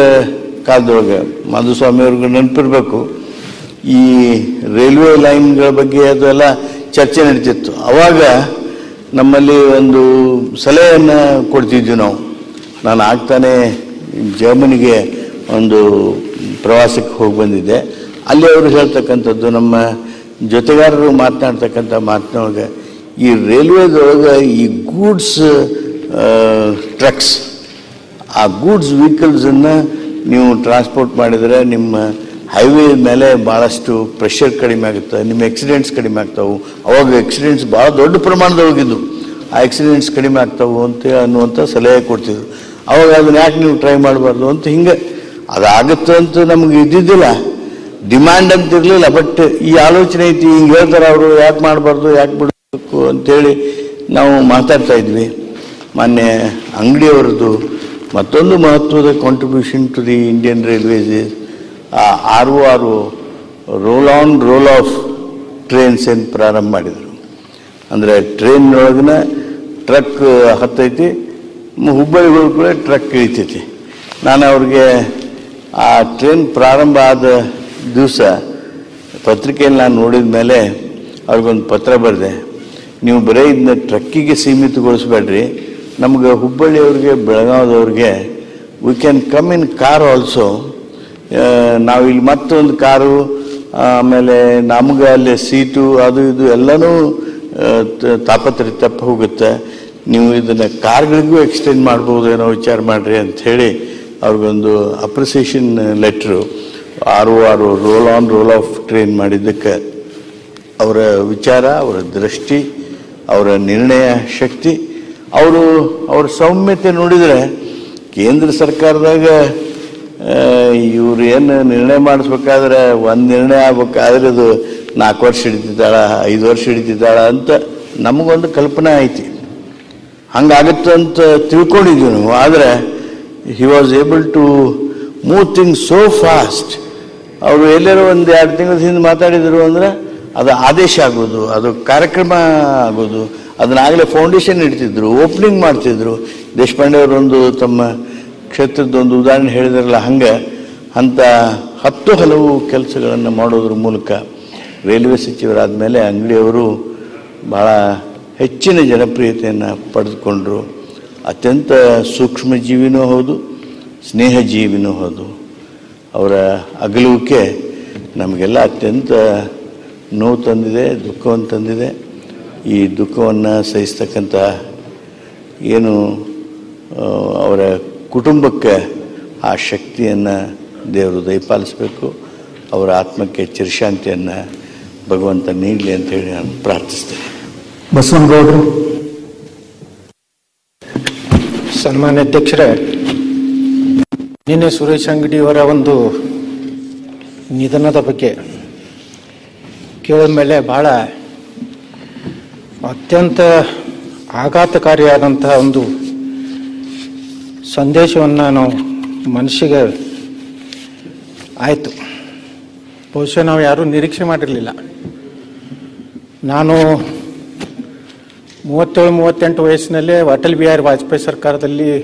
S4: ಕಾಲದೊಳಗೆ ಮಾಧುಸ್ವಾಮಿ ಅವ್ರಿಗೆ ನೆನಪಿರಬೇಕು. ಈ ರೈಲ್ವೆ ಲೈನ್ಗಳ ಬಗ್ಗೆ ಅದೆಲ್ಲ ಚರ್ಚೆ ನಡೀತಿತ್ತು. ಅವಾಗ ನಮ್ಮಲ್ಲಿ ಒಂದು ಸಲಹೆಯನ್ನು ಕೊಡ್ತಿದ್ವಿ ನಾವು. ನಾನು ಆಗ್ತಾನೆ ಜರ್ಮನಿಗೆ ಒಂದು ಪ್ರವಾಸಕ್ಕೆ ಹೋಗಿ ಬಂದಿದ್ದೆ. ಅಲ್ಲಿ ಅವರು ಹೇಳ್ತಕ್ಕಂಥದ್ದು ನಮ್ಮ ಜೊತೆಗಾರರು ಮಾತನಾಡ್ತಕ್ಕಂಥ ಮಾತಿನೊಳಗೆ ಈ ರೈಲ್ವೆದೊಳಗೆ ಈ ಗೂಡ್ಸ್ ಟ್ರಕ್ಸ್ ಆ ಗೂಡ್ಸ್ ವೆಹಿಕಲ್ಸನ್ನು ನೀವು ಟ್ರಾನ್ಸ್ಪೋರ್ಟ್ ಮಾಡಿದರೆ ನಿಮ್ಮ ಹೈವೇ ಮೇಲೆ ಭಾಳಷ್ಟು ಪ್ರೆಷರ್ ಕಡಿಮೆ ಆಗುತ್ತೆ, ನಿಮ್ಮ ಆಕ್ಸಿಡೆಂಟ್ಸ್ ಕಡಿಮೆ ಆಗ್ತಾವೆ. ಅವಾಗ ಆಕ್ಸಿಡೆಂಟ್ಸ್ ಭಾಳ ದೊಡ್ಡ ಪ್ರಮಾಣದೊಳಗಿದ್ದು ಆ ಆಕ್ಸಿಡೆಂಟ್ಸ್ ಕಡಿಮೆ ಆಗ್ತಾವೆ ಅಂತ ಅನ್ನುವಂಥ ಸಲಹೆ ಕೊಡ್ತಿದ್ರು. ಅವಾಗ ಅದನ್ನ ಯಾಕೆ ನೀವು ಟ್ರೈ ಮಾಡಬಾರ್ದು ಅಂತ ಹಿಂಗೆ ಅದಾಗುತ್ತೆ ಅಂತ ನಮಗೆ ಇದ್ದಿದ್ದಿಲ್ಲ. ಡಿಮ್ಯಾಂಡ್ ಅಂತ ಇರಲಿಲ್ಲ ಬಟ್ ಈ ಆಲೋಚನೆ ಐತಿ, ಹಿಂಗೆ ಹೇಳ್ತಾರೆ ಅವರು, ಯಾಕೆ ಮಾಡಬಾರ್ದು, ಯಾಕೆ ಬಿಡಬೇಕು ಅಂತೇಳಿ ನಾವು ಮಾತಾಡ್ತಾ ಇದ್ವಿ. ಮೊನ್ನೆ ಅಂಗಡಿಯವರದ್ದು ಮತ್ತೊಂದು ಮಹತ್ವದ contribution to the Indian railways is ಆರು ಆರು roll on roll off trains ಏನು ಪ್ರಾರಂಭ ಮಾಡಿದರು. ಅಂದರೆ ಟ್ರೈನ್ನೊಳಗಿನ ಟ್ರಕ್ ಹತ್ತೈತಿ ಹುಬ್ಬಳ್ಳಿಗಳು ಹುಬ್ಬಳ್ಳಿ ಕೂಡ ಟ್ರಕ್ ಇಳಿತೈತಿ. ನಾನು ಅವ್ರಿಗೆ ಆ ಟ್ರೈನ್ ಪ್ರಾರಂಭ ಆದ ದಿವಸ ಪತ್ರಿಕೆಯಲ್ಲಿ ನಾನು ನೋಡಿದ ಮೇಲೆ ಅವ್ರಿಗೊಂದು ಪತ್ರ ಬರೆದೆ, ನೀವು ಬರೀ ಇದನ್ನ ಟ್ರಕ್ಕಿಗೆ ಸೀಮಿತಗೊಳಿಸ್ಬೇಡ್ರಿ ನಮ್ಗೆ ಹುಬ್ಬಳ್ಳಿಯವ್ರಿಗೆ, ಬೆಳಗಾವಿದವ್ರಿಗೆ we can come in car also ನಾವು ಇಲ್ಲಿ ಮತ್ತೊಂದು ಕಾರು, ಆಮೇಲೆ ನಮ್ಗೆ ಅಲ್ಲಿ ಸೀಟು, ಅದು ಇದು ಎಲ್ಲನೂ ತಾಪತ್ರಿ ತಪ್ಪು ಹೋಗುತ್ತೆ. ನೀವು ಇದನ್ನು ಕಾರ್ಗಳಿಗೂ ಎಕ್ಸ್ಟೆಂಡ್ ಮಾಡ್ಬೋದೇನೋ ವಿಚಾರ ಮಾಡಿರಿ ಅಂತ ಹೇಳಿ ಅವ್ರಿಗೊಂದು ಅಪ್ರಿಸಿಯೇಷನ್ ಲೆಟ್ರು ಆರು ಆರು roll on roll off train ಮಾಡಿದ್ದಕ್ಕೆ ಅವರ ವಿಚಾರ, ಅವರ ದೃಷ್ಟಿ, ಅವರ ನಿರ್ಣಯ ಶಕ್ತಿ. ಅವರು ಅವ್ರ ಸೌಮ್ಯತೆ ನೋಡಿದರೆ ಕೇಂದ್ರ ಸರ್ಕಾರದಾಗ ಇವ್ರು ಏನು ನಿರ್ಣಯ ಮಾಡಿಸ್ಬೇಕಾದ್ರೆ ಒಂದು ನಿರ್ಣಯ ಆಗ್ಬೇಕಾದ್ರೆ ಅದು ನಾಲ್ಕು ವರ್ಷ ಹಿಡಿತಿದ್ದಾಳ, ಐದು ವರ್ಷ ಹಿಡಿತಿದ್ದಾಳ ಅಂತ ನಮಗೊಂದು ಕಲ್ಪನೆ ಐತಿ. ಹಂಗಾಗುತ್ತೆ ಅಂತ ತಿಳ್ಕೊಂಡಿದ್ವಿ ನಾವು. ಆದರೆ he was able to move thing so fast ಅವರು ಎಲ್ಲರೂ ಒಂದು ಎರಡು ತಿಂಗಳ ಹಿಂದೆ ಮಾತಾಡಿದರು ಅಂದರೆ ಅದು ಆದೇಶ ಆಗೋದು, ಅದು ಕಾರ್ಯಕ್ರಮ ಆಗೋದು ಅದನ್ನಾಗಲೇ ಫೌಂಡೇಶನ್ ಇಡ್ತಿದ್ರು ಓಪನಿಂಗ್ ಮಾಡ್ತಿದ್ರು. ದೇಶಪಾಂಡೆ ಅವರೊಂದು ತಮ್ಮ ಕ್ಷೇತ್ರದೊಂದು ಉದಾಹರಣೆ ಹೇಳಿದಾರಲ್ಲ ಹಂಗೆ ಅಂಥ ಹತ್ತು ಹಲವು ಕೆಲಸಗಳನ್ನು ಮಾಡೋದ್ರ ಮೂಲಕ ರೈಲ್ವೆ ಸಚಿವರಾದ ಮೇಲೆ ಅಂಗಡಿಯವರು ಭಾಳ ಹೆಚ್ಚಿನ ಜನಪ್ರಿಯತೆಯನ್ನು ಪಡೆದುಕೊಂಡರು. ಅತ್ಯಂತ ಸೂಕ್ಷ್ಮ ಜೀವಿನೂ ಹೌದು, ಸ್ನೇಹ ಜೀವಿನೂ ಹೌದು. ಅವರ ಅಗಲುವಿಕೆ ನಮಗೆಲ್ಲ ಅತ್ಯಂತ ನೋವು ತಂದಿದೆ ದುಃಖವನ್ನು ತಂದಿದೆ. ಈ ದುಃಖವನ್ನು ಸಹಿಸ್ತಕ್ಕಂಥ ಏನು ಅವರ ಕುಟುಂಬಕ್ಕೆ ಆ ಶಕ್ತಿಯನ್ನು ದೇವರು ದಯಪಾಲಿಸಬೇಕು. ಅವರ ಆತ್ಮಕ್ಕೆ ಚಿರಶಾಂತಿಯನ್ನು ಭಗವಂತ ನೀಡಲಿ ಅಂತ ಹೇಳಿ ನಾನು ಪ್ರಾರ್ಥಿಸ್ತೇನೆ.
S2: ಬಸವನಗೌಡರು.
S5: ಸನ್ಮಾನ್ಯ ಅಧ್ಯಕ್ಷರೇ ನಿನ್ನೆ ಸುರೇಶ್ ಅಂಗಡಿಯವರ ಒಂದು ನಿಧನದ ಬಗ್ಗೆ ಕೇಳಿದ ಮೇಲೆ ಬಹಳ ಅತ್ಯಂತ ಆಘಾತಕಾರಿಯಾದಂತಹ ಒಂದು ಸಂದೇಶವನ್ನು ನಾವು ಮನಸ್ಸಿಗೆ ಆಯಿತು. ಬಹುಶಃ ನಾವು ಯಾರೂ ನಿರೀಕ್ಷೆ ಮಾಡಿರಲಿಲ್ಲ. ನಾನು ಮೂವತ್ತೇಳು, ಮೂವತ್ತೆಂಟು ವಯಸ್ಸಿನಲ್ಲೇ ಅಟಲ್ ಬಿಹಾರಿ ವಾಜಪೇಯಿ ಸರ್ಕಾರದಲ್ಲಿ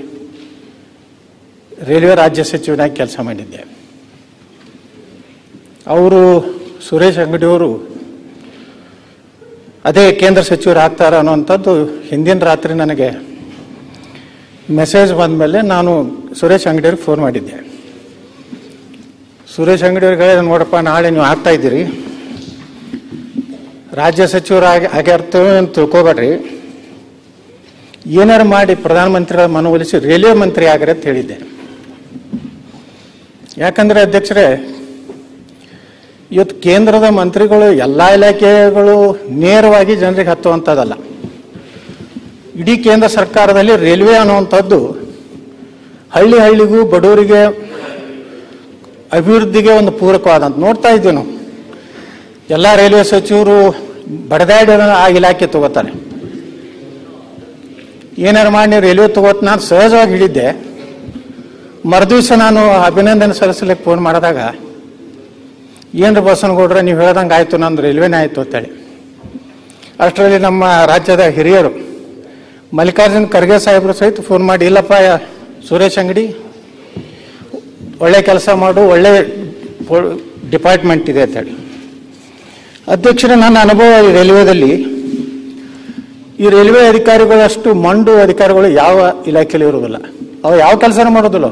S5: ರೈಲ್ವೆ ರಾಜ್ಯ ಸಚಿವನಾಗಿ ಕೆಲಸ ಮಾಡಿದ್ದೆ. ಅವರು ಸುರೇಶ್ ಅಂಗಡಿಯವರು ಅದೇ ಕೇಂದ್ರ ಸಚಿವರು ಆಗ್ತಾರ ಅನ್ನುವಂಥದ್ದು ಹಿಂದಿನ ರಾತ್ರಿ ನನಗೆ ಮೆಸೇಜ್ ಬಂದಮೇಲೆ ನಾನು ಸುರೇಶ್ ಅಂಗಡಿಯವ್ರಿಗೆ ಫೋನ್ ಮಾಡಿದ್ದೆ. ಸುರೇಶ್ ಅಂಗಡಿಯವ್ರಿಗೆ ಹೇಳಿದ, ನೋಡಪ್ಪ, ನಾಳೆ ನೀವು ಆಗ್ತಾ ಇದ್ದೀರಿ. ರಾಜ್ಯ ಸಚಿವರು ಆಗಿ ಆಗ್ಯಾರ್ತೇವೆ ಅಂತ ತಿಳ್ಕೊಬೇಡ್ರಿ. ಏನಾರು ಮಾಡಿ ಪ್ರಧಾನಮಂತ್ರಿಗಳ ಮನವೊಲಿಸಿ ರೈಲ್ವೆ ಮಂತ್ರಿ ಆಗ್ರಿ ಅಂತ ಹೇಳಿದ್ದೆ. ಯಾಕಂದ್ರೆ ಅಧ್ಯಕ್ಷರೇ ಇವತ್ತು ಕೇಂದ್ರದ ಮಂತ್ರಿಗಳು, ಎಲ್ಲ ಇಲಾಖೆಗಳು ನೇರವಾಗಿ ಜನರಿಗೆ ಹತ್ತುವಂಥದ್ದಲ್ಲ. ಇಡೀ ಕೇಂದ್ರ ಸರ್ಕಾರದಲ್ಲಿ ರೈಲ್ವೆ ಅನ್ನುವಂಥದ್ದು ಹಳ್ಳಿ ಹಳ್ಳಿಗೂ ಬಡವರಿಗೆ ಅಭಿವೃದ್ಧಿಗೆ ಒಂದು ಪೂರಕವಾದಂತ ನೋಡ್ತಾ ಇದ್ವಿ ನಾವು. ಎಲ್ಲ ರೈಲ್ವೆ ಸಚಿವರು ಬಡದಾಡಿ ಆ ಇಲಾಖೆ ತಗೋತಾರೆ. ಏನಾರು ಮಾಡಿ ರೈಲ್ವೆ ತಗೋತ ನಾನು ಸಹಜವಾಗಿ ಹಿಡಿದ್ದೆ ಮರುದಿವಸ ನಾನು ಅಭಿನಂದನೆ ಸಲ್ಲಿಸಲಿಕ್ಕೆ ಫೋನ್ ಮಾಡಿದಾಗ ಏನ್ರಿ ಬಸನಗೌಡ್ರೆ ನೀವು ಹೇಳ್ದಂಗೆ ಆಯಿತು ನಂದು ರೈಲ್ವೆನೇ ಆಯಿತು ಅಂತೇಳಿ. ಅಷ್ಟರಲ್ಲಿ ನಮ್ಮ ರಾಜ್ಯದ ಹಿರಿಯರು, ಮಲ್ಲಿಕಾರ್ಜುನ್ ಖರ್ಗೆ ಸಾಹೇಬರು ಸಹಿತ ಫೋನ್ ಮಾಡಿ, ಇಲ್ಲಪ್ಪ ಸುರೇಶ್ ಅಂಗಡಿ, ಒಳ್ಳೆ ಕೆಲಸ ಮಾಡು, ಒಳ್ಳೆ ಡಿಪಾರ್ಟ್ಮೆಂಟ್ ಇದೆ ಅಂತೇಳಿ. ಅಧ್ಯಕ್ಷರ, ನನ್ನ ಅನುಭವ ಈ ರೈಲ್ವೆದಲ್ಲಿ, ಈ ರೈಲ್ವೆ ಅಧಿಕಾರಿಗಳಷ್ಟು ಮಂಡು ಅಧಿಕಾರಿಗಳು ಯಾವ ಇಲಾಖೆಯಲ್ಲಿ ಇರುವುದಿಲ್ಲ. ಅವ್ರು ಯಾವ ಕೆಲಸನೂ ಮಾಡೋದಿಲ್ಲ.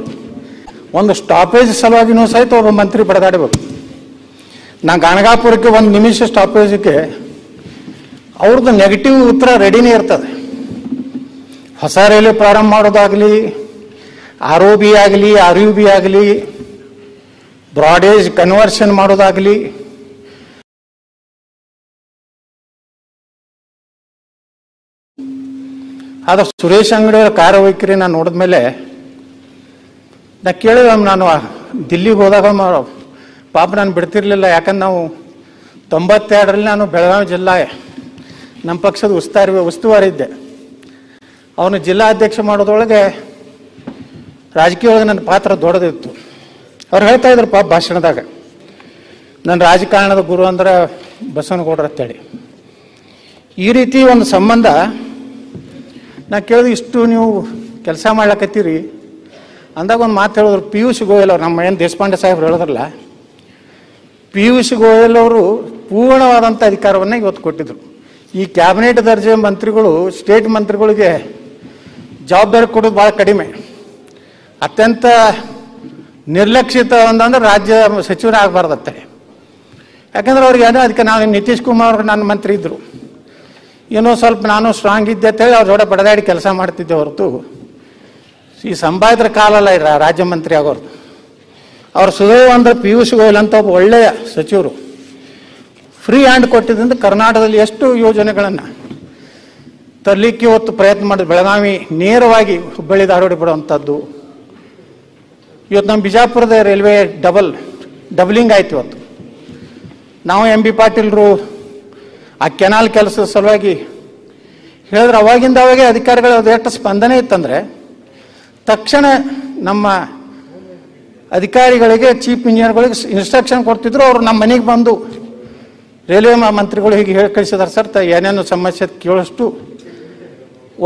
S5: ಒಂದು ಸ್ಟಾಪೇಜ್ ಸಲುವಾಗಿನೂ ಸಹಿತ ಒಬ್ಬ ಮಂತ್ರಿ ಬಡದಾಡಬೇಕು ನಾ ಗಾಣಗಾಪುರಕ್ಕೆ ಒಂದು ನಿಮಿಷ ಸ್ಟಾಪೇಜಿಗೆ ಅವ್ರದ್ದು ನೆಗೆಟಿವ್ ಉತ್ತರ ರೆಡಿನೇ ಇರ್ತದೆ. ಹೊಸ ರೈಲು ಪ್ರಾರಂಭ ಮಾಡೋದಾಗಲಿ ಆರ್ ಒ ಬಿ ಆಗಲಿ ಆರ್ ಯು ಬಿ ಆಗಲಿ ಬ್ರಾಡೇಜ್ ಕನ್ವರ್ಷನ್ ಮಾಡೋದಾಗಲಿ, ಆದ್ರೆ ಸುರೇಶ್ ಅಂಗಡಿಯವರ ಕಾರ್ಯವೈಖರಿ ನಾನು ನೋಡಿದ್ಮೇಲೆ ನಾ ಕೇಳಿದ ನಾನು ದಿಲ್ಲಿಗೆ ಹೋದಾಗ ಪಾಪ ನಾನು ಬಿಡ್ತಿರ್ಲಿಲ್ಲ, ಯಾಕಂದ್ರೆ ನಾವು ತೊಂಬತ್ತೆರಡರಲ್ಲಿ ನಾನು ಬೆಳಗಾವಿ ಜಿಲ್ಲಾ ನಮ್ಮ ಪಕ್ಷದ ಉಸ್ತಾರಿ ಉಸ್ತುವಾರಿ ಇದ್ದೆ ಅವನು ಜಿಲ್ಲಾ ಅಧ್ಯಕ್ಷ ಮಾಡೋದ್ರೊಳಗೆ ರಾಜಕೀಯೊಳಗೆ ನನ್ನ ಪಾತ್ರ ದೊಡ್ಡದಿತ್ತು. ಅವ್ರು ಹೇಳ್ತಾ ಇದ್ರು ಪಾಪ ಭಾಷಣದಾಗ, ನನ್ನ ರಾಜಕಾರಣದ ಗುರು ಅಂದ್ರೆ ಬಸವನಗೌಡ್ರ ಅಂತೇಳಿ ಈ ರೀತಿ ಒಂದು ಸಂಬಂಧ ನಾ ಕೇಳಿದ್, ಇಷ್ಟು ನೀವು ಕೆಲಸ ಮಾಡ್ಲಕತ್ತೀರಿ. ಅಂದಾಗ ಒಂದು ಮಾತು ಹೇಳಿದ್ರು, ಪಿ. ಯು. ಸಿ. ಗೋಯಲ್ ಅವ್ರು, ನಮ್ಮ ಏನು ದೇಶಪಾಂಡೆ ಸಾಹೇಬ್ರು ಹೇಳಿದ್ರಲ್ಲ ಪಿಯೂಷ್ ಗೋಯಲ್ ಅವರು ಪೂರ್ಣವಾದಂಥ ಅಧಿಕಾರವನ್ನು ಇವತ್ತು ಕೊಟ್ಟಿದ್ರು. ಈ ಕ್ಯಾಬಿನೆಟ್ ದರ್ಜೆ ಮಂತ್ರಿಗಳು, ಸ್ಟೇಟ್ ಮಂತ್ರಿಗಳಿಗೆ ಜವಾಬ್ದಾರಿ ಕೊಡೋದು ಭಾಳ ಕಡಿಮೆ. ಅತ್ಯಂತ ನಿರ್ಲಕ್ಷಿತ ಒಂದಂದ್ರೆ ರಾಜ್ಯ ಸಚಿವರೇ ಆಗಬಾರ್ದತ್ತೆ. ಯಾಕಂದ್ರೆ ಅವ್ರಿಗೆ ಏನೋ ಅದಕ್ಕೆ ನಾನು ನಿತೀಶ್ ಕುಮಾರ್ ಅವ್ರು ನನ್ನ ಮಂತ್ರಿ ಇದ್ದರು ಏನೋ ಸ್ವಲ್ಪ ನಾನು ಸ್ಟ್ರಾಂಗ್ ಇದ್ದೆ ಅಂತ ಹೇಳಿ ಅವ್ರ ಜೋಡೆ ಬಡದಾಡಿ ಕೆಲಸ ಮಾಡ್ತಿದ್ದೆ ಹೊರತು. ಈ ಸಂಭಾವಿತರ ಕಾಲಲ್ಲ ಇರ ರಾಜ್ಯ ಮಂತ್ರಿ ಆಗೋರು ಅವ್ರ ಸುದೈವ ಅಂದ್ರೆ ಪಿಯೂಷ್ ಗೋಯಲ್ ಅಂತ ಒಬ್ಬ ಒಳ್ಳೆಯ ಸಚಿವರು. ಫ್ರೀ ಹ್ಯಾಂಡ್ ಕೊಟ್ಟಿದ್ದರಿಂದ ಕರ್ನಾಟಕದಲ್ಲಿ ಎಷ್ಟು ಯೋಜನೆಗಳನ್ನು ತರಲಿಕ್ಕೆ ಇವತ್ತು ಪ್ರಯತ್ನ ಮಾಡಿದ ಬೆಳಗಾವಿ ನೇರವಾಗಿ ಹುಬ್ಬಳ್ಳಿ ಧಾರವಾಡ ಬಿಡುವಂಥದ್ದು ಇವತ್ತು ನಮ್ಮ ಬಿಜಾಪುರದ ರೈಲ್ವೆ ಡಬಲ್, ಡಬಲಿಂಗ್ ಆಯ್ತು ಇವತ್ತು. ನಾವು ಎಂ ಬಿ ಪಾಟೀಲ್ರು ಆ ಕೆನಾಲ್ ಕೆಲಸದ ಸಲುವಾಗಿ ಹೇಳಿದ್ರೆ ಅವಾಗಿಂದ ಅವಾಗೆ ಅಧಿಕಾರಿಗಳು ಎಷ್ಟು ಸ್ಪಂದನೆ ಇತ್ತಂದ್ರೆ ತಕ್ಷಣ ನಮ್ಮ ಅಧಿಕಾರಿಗಳಿಗೆ ಚೀಫ್ ಇಂಜಿನಿಯರ್ಗಳಿಗೆ ಇನ್ಸ್ಟ್ರಕ್ಷನ್ ಕೊಡ್ತಿದ್ರು, ಅವರು ನಮ್ಮ ಮನೆಗೆ ಬಂದು ರೈಲ್ವೆ ಮಂತ್ರಿಗಳು ಹೀಗೆ ಹೇಳಿ ಕಳಿಸಿದಾರೆ ಸರ್, ತ ಏನೇನು ಸಮಸ್ಯೆ ಕೇಳಷ್ಟು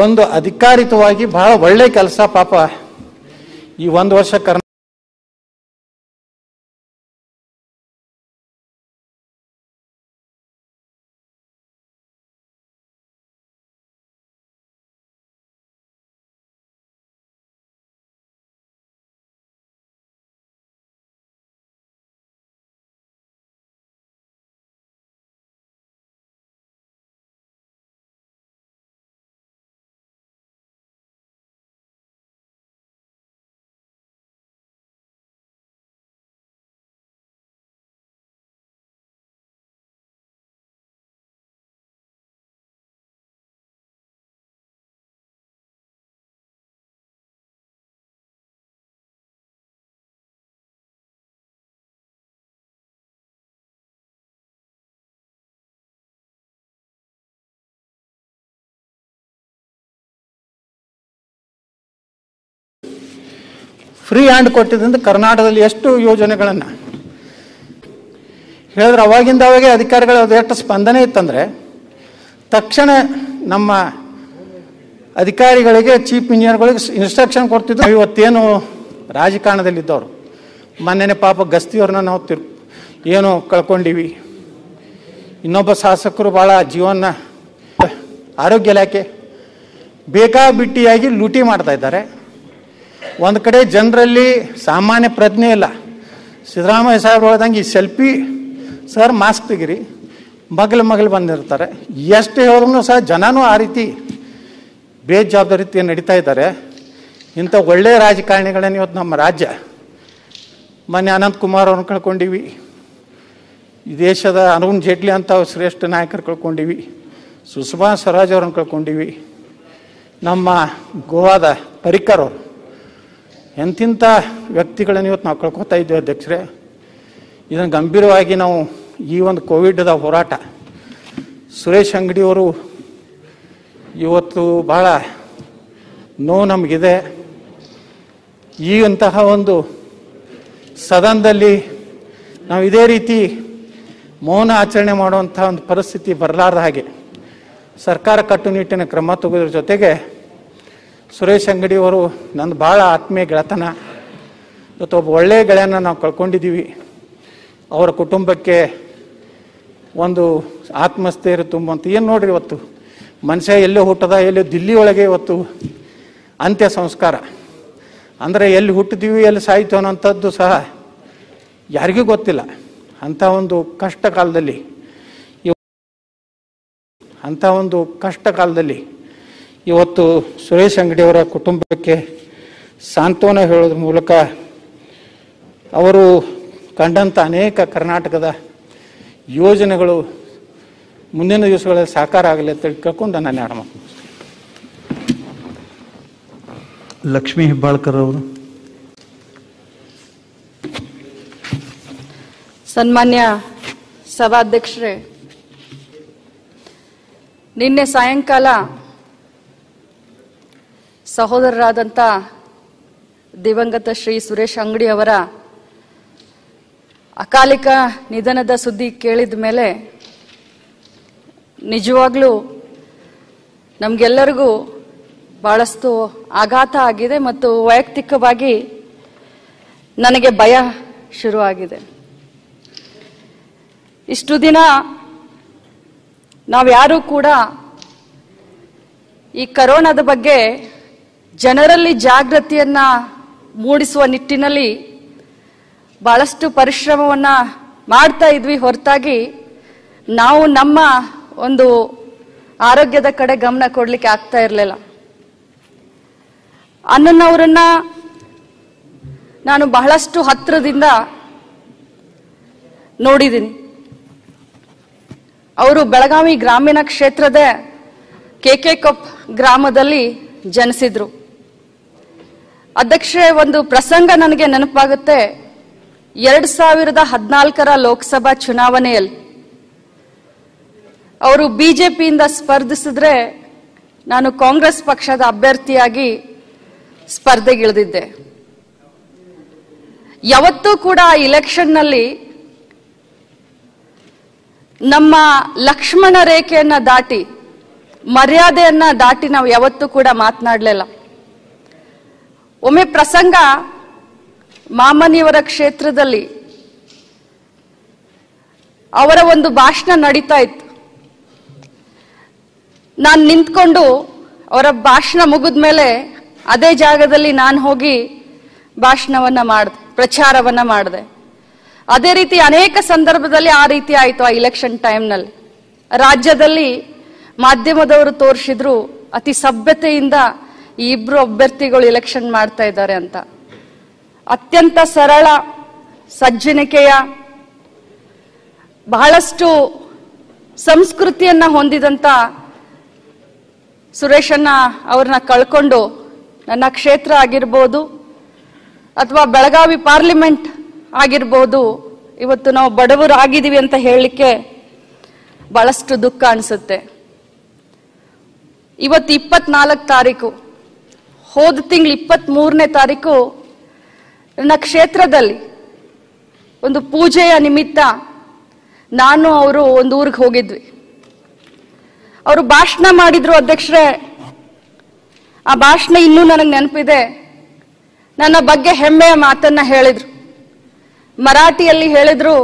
S5: ಒಂದು ಅಧಿಕಾರಿತವಾಗಿ ಬಹಳ ಒಳ್ಳೆ ಕೆಲಸ ಪಾಪ. ಈ ಒಂದು ವರ್ಷ ಕರ್ನಾ ಫ್ರೀ ಹ್ಯಾಂಡ್ ಕೊಟ್ಟಿದ್ದರಿಂದ ಕರ್ನಾಟಕದಲ್ಲಿ ಎಷ್ಟು ಯೋಜನೆಗಳನ್ನು ಹೇಳಿದ್ರೆ ಅವಾಗಿಂದ ಅವಾಗೆ ಅಧಿಕಾರಿಗಳು ಎಷ್ಟು ಸ್ಪಂದನೆ ಇತ್ತಂದ್ರೆ ತಕ್ಷಣ ನಮ್ಮ ಅಧಿಕಾರಿಗಳಿಗೆ ಚೀಫ್ ಇಂಜಿನಿಯರ್ಗಳಿಗೆ ಇನ್ಸ್ಟ್ರಕ್ಷನ್ ಕೊಡ್ತಿದ್ರು. ಇವತ್ತೇನು ರಾಜಕಾರಣದಲ್ಲಿದ್ದವರು. ಮೊನ್ನೆನೆ ಪಾಪ ಗಸ್ತಿಯವ್ರನ್ನ ನಾವು ತಿರ್, ಏನು ಕಳ್ಕೊಂಡಿವಿ. ಇನ್ನೊಬ್ಬ ಶಾಸಕರು ಭಾಳ ಜೀವನ ಆರೋಗ್ಯ ಇಲಾಖೆ ಬೇಕಾಬಿಟ್ಟಿಯಾಗಿ ಲೂಟಿ ಮಾಡ್ತಾ ಇದ್ದಾರೆ. ಒಂದು ಕಡೆ ಜನರಲ್ಲಿ ಸಾಮಾನ್ಯ ಪ್ರಜ್ಞೆ ಇಲ್ಲ. ಸಿದ್ದರಾಮಯ್ಯ ಸಾಹೇಬ್ರು ಹೇಳ್ದಂಗೆ ಈ ಸೆಲ್ಫಿ ಸರ್ ಮಾಸ್ಕ್ ತೆಗಿರಿ, ಮಗಲು ಮಗಲು ಬಂದಿರ್ತಾರೆ. ಎಷ್ಟು ಹೇಳಿದ್ರು ಸಹ ಜನನೂ ಆ ರೀತಿ ಬೇಜವಾಬ್ದಾರಿತಿ ನಡೀತಾ ಇದ್ದಾರೆ. ಇಂಥ ಒಳ್ಳೆಯ ರಾಜಕಾರಣಿಗಳನ್ನು ಇವತ್ತು ನಮ್ಮ ರಾಜ್ಯ? ಮೊನ್ನೆ ಅನಂತ್ ಕುಮಾರ್ ಅವ್ರನ್ನ ಕಳ್ಕೊಂಡಿವಿ. ದೇಶದ ಅರುಣ್ ಜೇಟ್ಲಿ ಅಂತ ಶ್ರೇಷ್ಠ ನಾಯಕರು ಕಳ್ಕೊಂಡಿವಿ. ಸುಷ್ಮಾ ಸ್ವರಾಜ್ ಅವ್ರನ್ನ ಕಳ್ಕೊಂಡಿವಿ. ನಮ್ಮ ಗೋವಾದ ಪರಿಕರ್ ಅವರು. ಎಂತಿಂಥ ವ್ಯಕ್ತಿಗಳನ್ನು ಇವತ್ತು ನಾವು ಕಳ್ಕೊತಾ ಇದ್ದೇವೆ ಅಧ್ಯಕ್ಷರೇ, ಇದನ್ನು ಗಂಭೀರವಾಗಿ ನಾವು ಈ ಒಂದು ಕೋವಿಡ್ದ ಹೋರಾಟ, ಸುರೇಶ್ ಅಂಗಡಿಯವರು ಇವತ್ತು ಭಾಳ ನೋವು ನಮಗಿದೆ. ಈ ಅಂತಹ ಒಂದು ಸದನದಲ್ಲಿ ನಾವು ಇದೇ ರೀತಿ ಮೌನ ಆಚರಣೆ ಮಾಡುವಂಥ ಒಂದು ಪರಿಸ್ಥಿತಿ ಬರಲಾರ್ದ ಹಾಗೆ ಸರ್ಕಾರ ಕಟ್ಟುನಿಟ್ಟಿನ ಕ್ರಮ ತೆಗೆದ್ರ ಜೊತೆಗೆ ಸುರೇಶ್ ಅಂಗಡಿಯವರು ನಂದು ಭಾಳ ಆತ್ಮೀಯ ಗೆಳೆತನ. ಇವತ್ತು ಒಬ್ಬ ಒಳ್ಳೆಯ ಗೆಳೆಯನ ನಾವು ಕಳ್ಕೊಂಡಿದ್ದೀವಿ. ಅವರ ಕುಟುಂಬಕ್ಕೆ ಒಂದು ಆತ್ಮಸ್ಥೈರ್ಯ ತುಂಬಂತ ಏನು ನೋಡ್ರಿ ಇವತ್ತು? ಮನುಷ್ಯ ಎಲ್ಲೋ ಹುಟ್ಟದ, ಎಲ್ಲೋ ದಿಲ್ಲಿ ಒಳಗೆ ಇವತ್ತು ಅಂತ್ಯ ಸಂಸ್ಕಾರ. ಅಂದರೆ ಎಲ್ಲಿ ಹುಟ್ಟಿದೀವಿ, ಎಲ್ಲಿ ಸಾಯ್ತು ಅನ್ನೋಂಥದ್ದು ಸಹ ಯಾರಿಗೂ ಗೊತ್ತಿಲ್ಲ. ಅಂಥ ಒಂದು ಕಷ್ಟ ಕಾಲದಲ್ಲಿ ಅಂಥ ಒಂದು ಕಷ್ಟ ಕಾಲದಲ್ಲಿ ಇವತ್ತು ಸುರೇಶ್ ಅಂಗಡಿಯವರ ಕುಟುಂಬಕ್ಕೆ ಸಾಂತ್ವನ ಹೇಳೋದ್ರ ಮೂಲಕ ಅವರು ಕಂಡಂಥ ಅನೇಕ ಕರ್ನಾಟಕದ ಯೋಜನೆಗಳು ಮುಂದಿನ ದಿವಸಗಳಲ್ಲಿ ಸಾಕಾರ ಆಗಲಿ ಅಂತ ಕೇಳ್ಕೊಂಡು ನಾನು ಎರಡು ಮಾತು
S2: ಲಕ್ಷ್ಮೀ ಹೆಬ್ಬಾಳ್ಕರ್ ಅವರು.
S6: ಸನ್ಮಾನ್ಯ ಸಭಾಧ್ಯಕ್ಷರೇ ನಿನ್ನೆ ಸಾಯಂಕಾಲ ಸಹೋದರರಾದಂಥ ದಿವಂಗತ ಶ್ರೀ ಸುರೇಶ್ ಅಂಗಡಿ ಅವರ ಅಕಾಲಿಕ ನಿಧನದ ಸುದ್ದಿ ಕೇಳಿದ ಮೇಲೆ ನಿಜವಾಗ್ಲೂ ನಮಗೆಲ್ಲರಿಗೂ ಬಹಳಷ್ಟು ಆಘಾತ ಆಗಿದೆ ಮತ್ತು ವೈಯಕ್ತಿಕವಾಗಿ ನನಗೆ ಭಯ ಶುರುವಾಗಿದೆ. ಇಷ್ಟು ದಿನ ನಾವ್ಯಾರೂ ಕೂಡ ಈ ಕರೋನಾದ ಬಗ್ಗೆ ಜನರಲ್ಲಿ ಜಾಗೃತಿಯನ್ನ ಮೂಡಿಸುವ ನಿಟ್ಟಿನಲ್ಲಿ ಬಹಳಷ್ಟು ಪರಿಶ್ರಮವನ್ನ ಮಾಡ್ತಾ ಇದ್ವಿ. ಹೊರತಾಗಿ ನಾವು ನಮ್ಮ ಒಂದು ಆರೋಗ್ಯದ ಕಡೆ ಗಮನ ಕೊಡಲಿಕ್ಕೆ ಆಗ್ತಾ ಇರಲಿಲ್ಲ. ಅನ್ನನವರನ್ನ ನಾನು ಬಹಳಷ್ಟು ಹತ್ರದಿಂದ ನೋಡಿದ್ದೀನಿ. ಅವರು ಬೆಳಗಾವಿ ಗ್ರಾಮೀಣ ಕ್ಷೇತ್ರದ ಕೆ ಕೊಪ್ ಗ್ರಾಮದಲ್ಲಿ ಜನಿಸಿದ್ರು. ಅಧ್ಯಕ್ಷೆ ಒಂದು ಪ್ರಸಂಗ ನನಗೆ ನೆನಪಾಗುತ್ತೆ. ಎರಡ್ ಸಾವಿರದ ಹದಿನಾಲ್ಕರ ಲೋಕಸಭಾ ಚುನಾವಣೆಯಲ್ಲಿ ಅವರು ಬಿಜೆಪಿಯಿಂದ ಸ್ಪರ್ಧಿಸಿದ್ರೆ ನಾನು ಕಾಂಗ್ರೆಸ್ ಪಕ್ಷದ ಅಭ್ಯರ್ಥಿಯಾಗಿ ಸ್ಪರ್ಧೆಗಿಳಿದಿದ್ದೆ. ಯಾವತ್ತೂ ಕೂಡ ಆ ಇಲೆಕ್ಷನ್ನಲ್ಲಿ ನಮ್ಮ ಲಕ್ಷ್ಮಣ ರೇಖೆಯನ್ನ ದಾಟಿ, ಮರ್ಯಾದೆಯನ್ನ ದಾಟಿ ನಾವು ಯಾವತ್ತೂ ಕೂಡ ಮಾತನಾಡಲಿಲ್ಲ. ಒಮ್ಮೆ ಪ್ರಸಂಗ ಮಾಮನಿಯವರ ಕ್ಷೇತ್ರದಲ್ಲಿ ಅವರ ಒಂದು ಭಾಷಣ ನಡೀತಾ ಇತ್ತು. ನಾನು ನಿಂತ್ಕೊಂಡು ಅವರ ಭಾಷಣ ಮುಗಿದ ಮೇಲೆ ಅದೇ ಜಾಗದಲ್ಲಿ ನಾನು ಹೋಗಿ ಭಾಷಣವನ್ನ ಮಾಡಿದೆ, ಪ್ರಚಾರವನ್ನ ಮಾಡಿದೆ. ಅದೇ ರೀತಿ ಅನೇಕ ಸಂದರ್ಭದಲ್ಲಿ ಆ ರೀತಿ ಆಯಿತು ಆ ಇಲೆಕ್ಷನ್ ಟೈಮ್ನಲ್ಲಿ ರಾಜ್ಯದಲ್ಲಿ ಮಾಧ್ಯಮದವರು ತೋರಿಸಿದ್ರು ಅತಿ ಸಭ್ಯತೆಯಿಂದ ಈ ಇಬ್ರು ಅಭ್ಯರ್ಥಿಗಳು ಇಲೆಕ್ಷನ್ ಮಾಡ್ತಾ ಇದ್ದಾರೆ ಅಂತ. ಅತ್ಯಂತ ಸರಳ, ಸಜ್ಜನಿಕೆಯ, ಬಹಳಷ್ಟು ಸಂಸ್ಕೃತಿಯನ್ನ ಹೊಂದಿದಂತ ಸುರೇಶನ್ನ ಅವ್ರನ್ನ ಕಳ್ಕೊಂಡು ನನ್ನ ಕ್ಷೇತ್ರ ಆಗಿರ್ಬೋದು ಅಥವಾ ಬೆಳಗಾವಿ ಪಾರ್ಲಿಮೆಂಟ್ ಆಗಿರ್ಬೋದು, ಇವತ್ತು ನಾವು ಬಡವರು ಆಗಿದ್ದೀವಿ ಅಂತ ಹೇಳಲಿಕ್ಕೆ ಬಹಳಷ್ಟು ದುಃಖ ಅನಿಸುತ್ತೆ. ಇವತ್ತು ಇಪ್ಪತ್ನಾಲ್ಕು ತಾರೀಕು. ಹೋದ ತಿಂಗಳು ಇಪ್ಪತ್ತ್ ಮೂರನೇ ತಾರೀಕು ನನ್ನ ಕ್ಷೇತ್ರದಲ್ಲಿ ಒಂದು ಪೂಜೆಯ ನಿಮಿತ್ತ ನಾನು ಅವರು ಒಂದು ಊರಿಗೆ ಹೋಗಿದ್ವಿ. ಅವರು ಭಾಷಣ ಮಾಡಿದ್ರು ಅಧ್ಯಕ್ಷರೇ. ಆ ಭಾಷಣ ಇನ್ನೂ ನನಗೆ ನೆನಪಿದೆ. ನನ್ನ ಬಗ್ಗೆ ಹೆಮ್ಮೆಯ ಮಾತನ್ನ ಹೇಳಿದರು. ಮರಾಠಿಯಲ್ಲಿ ಹೇಳಿದರು,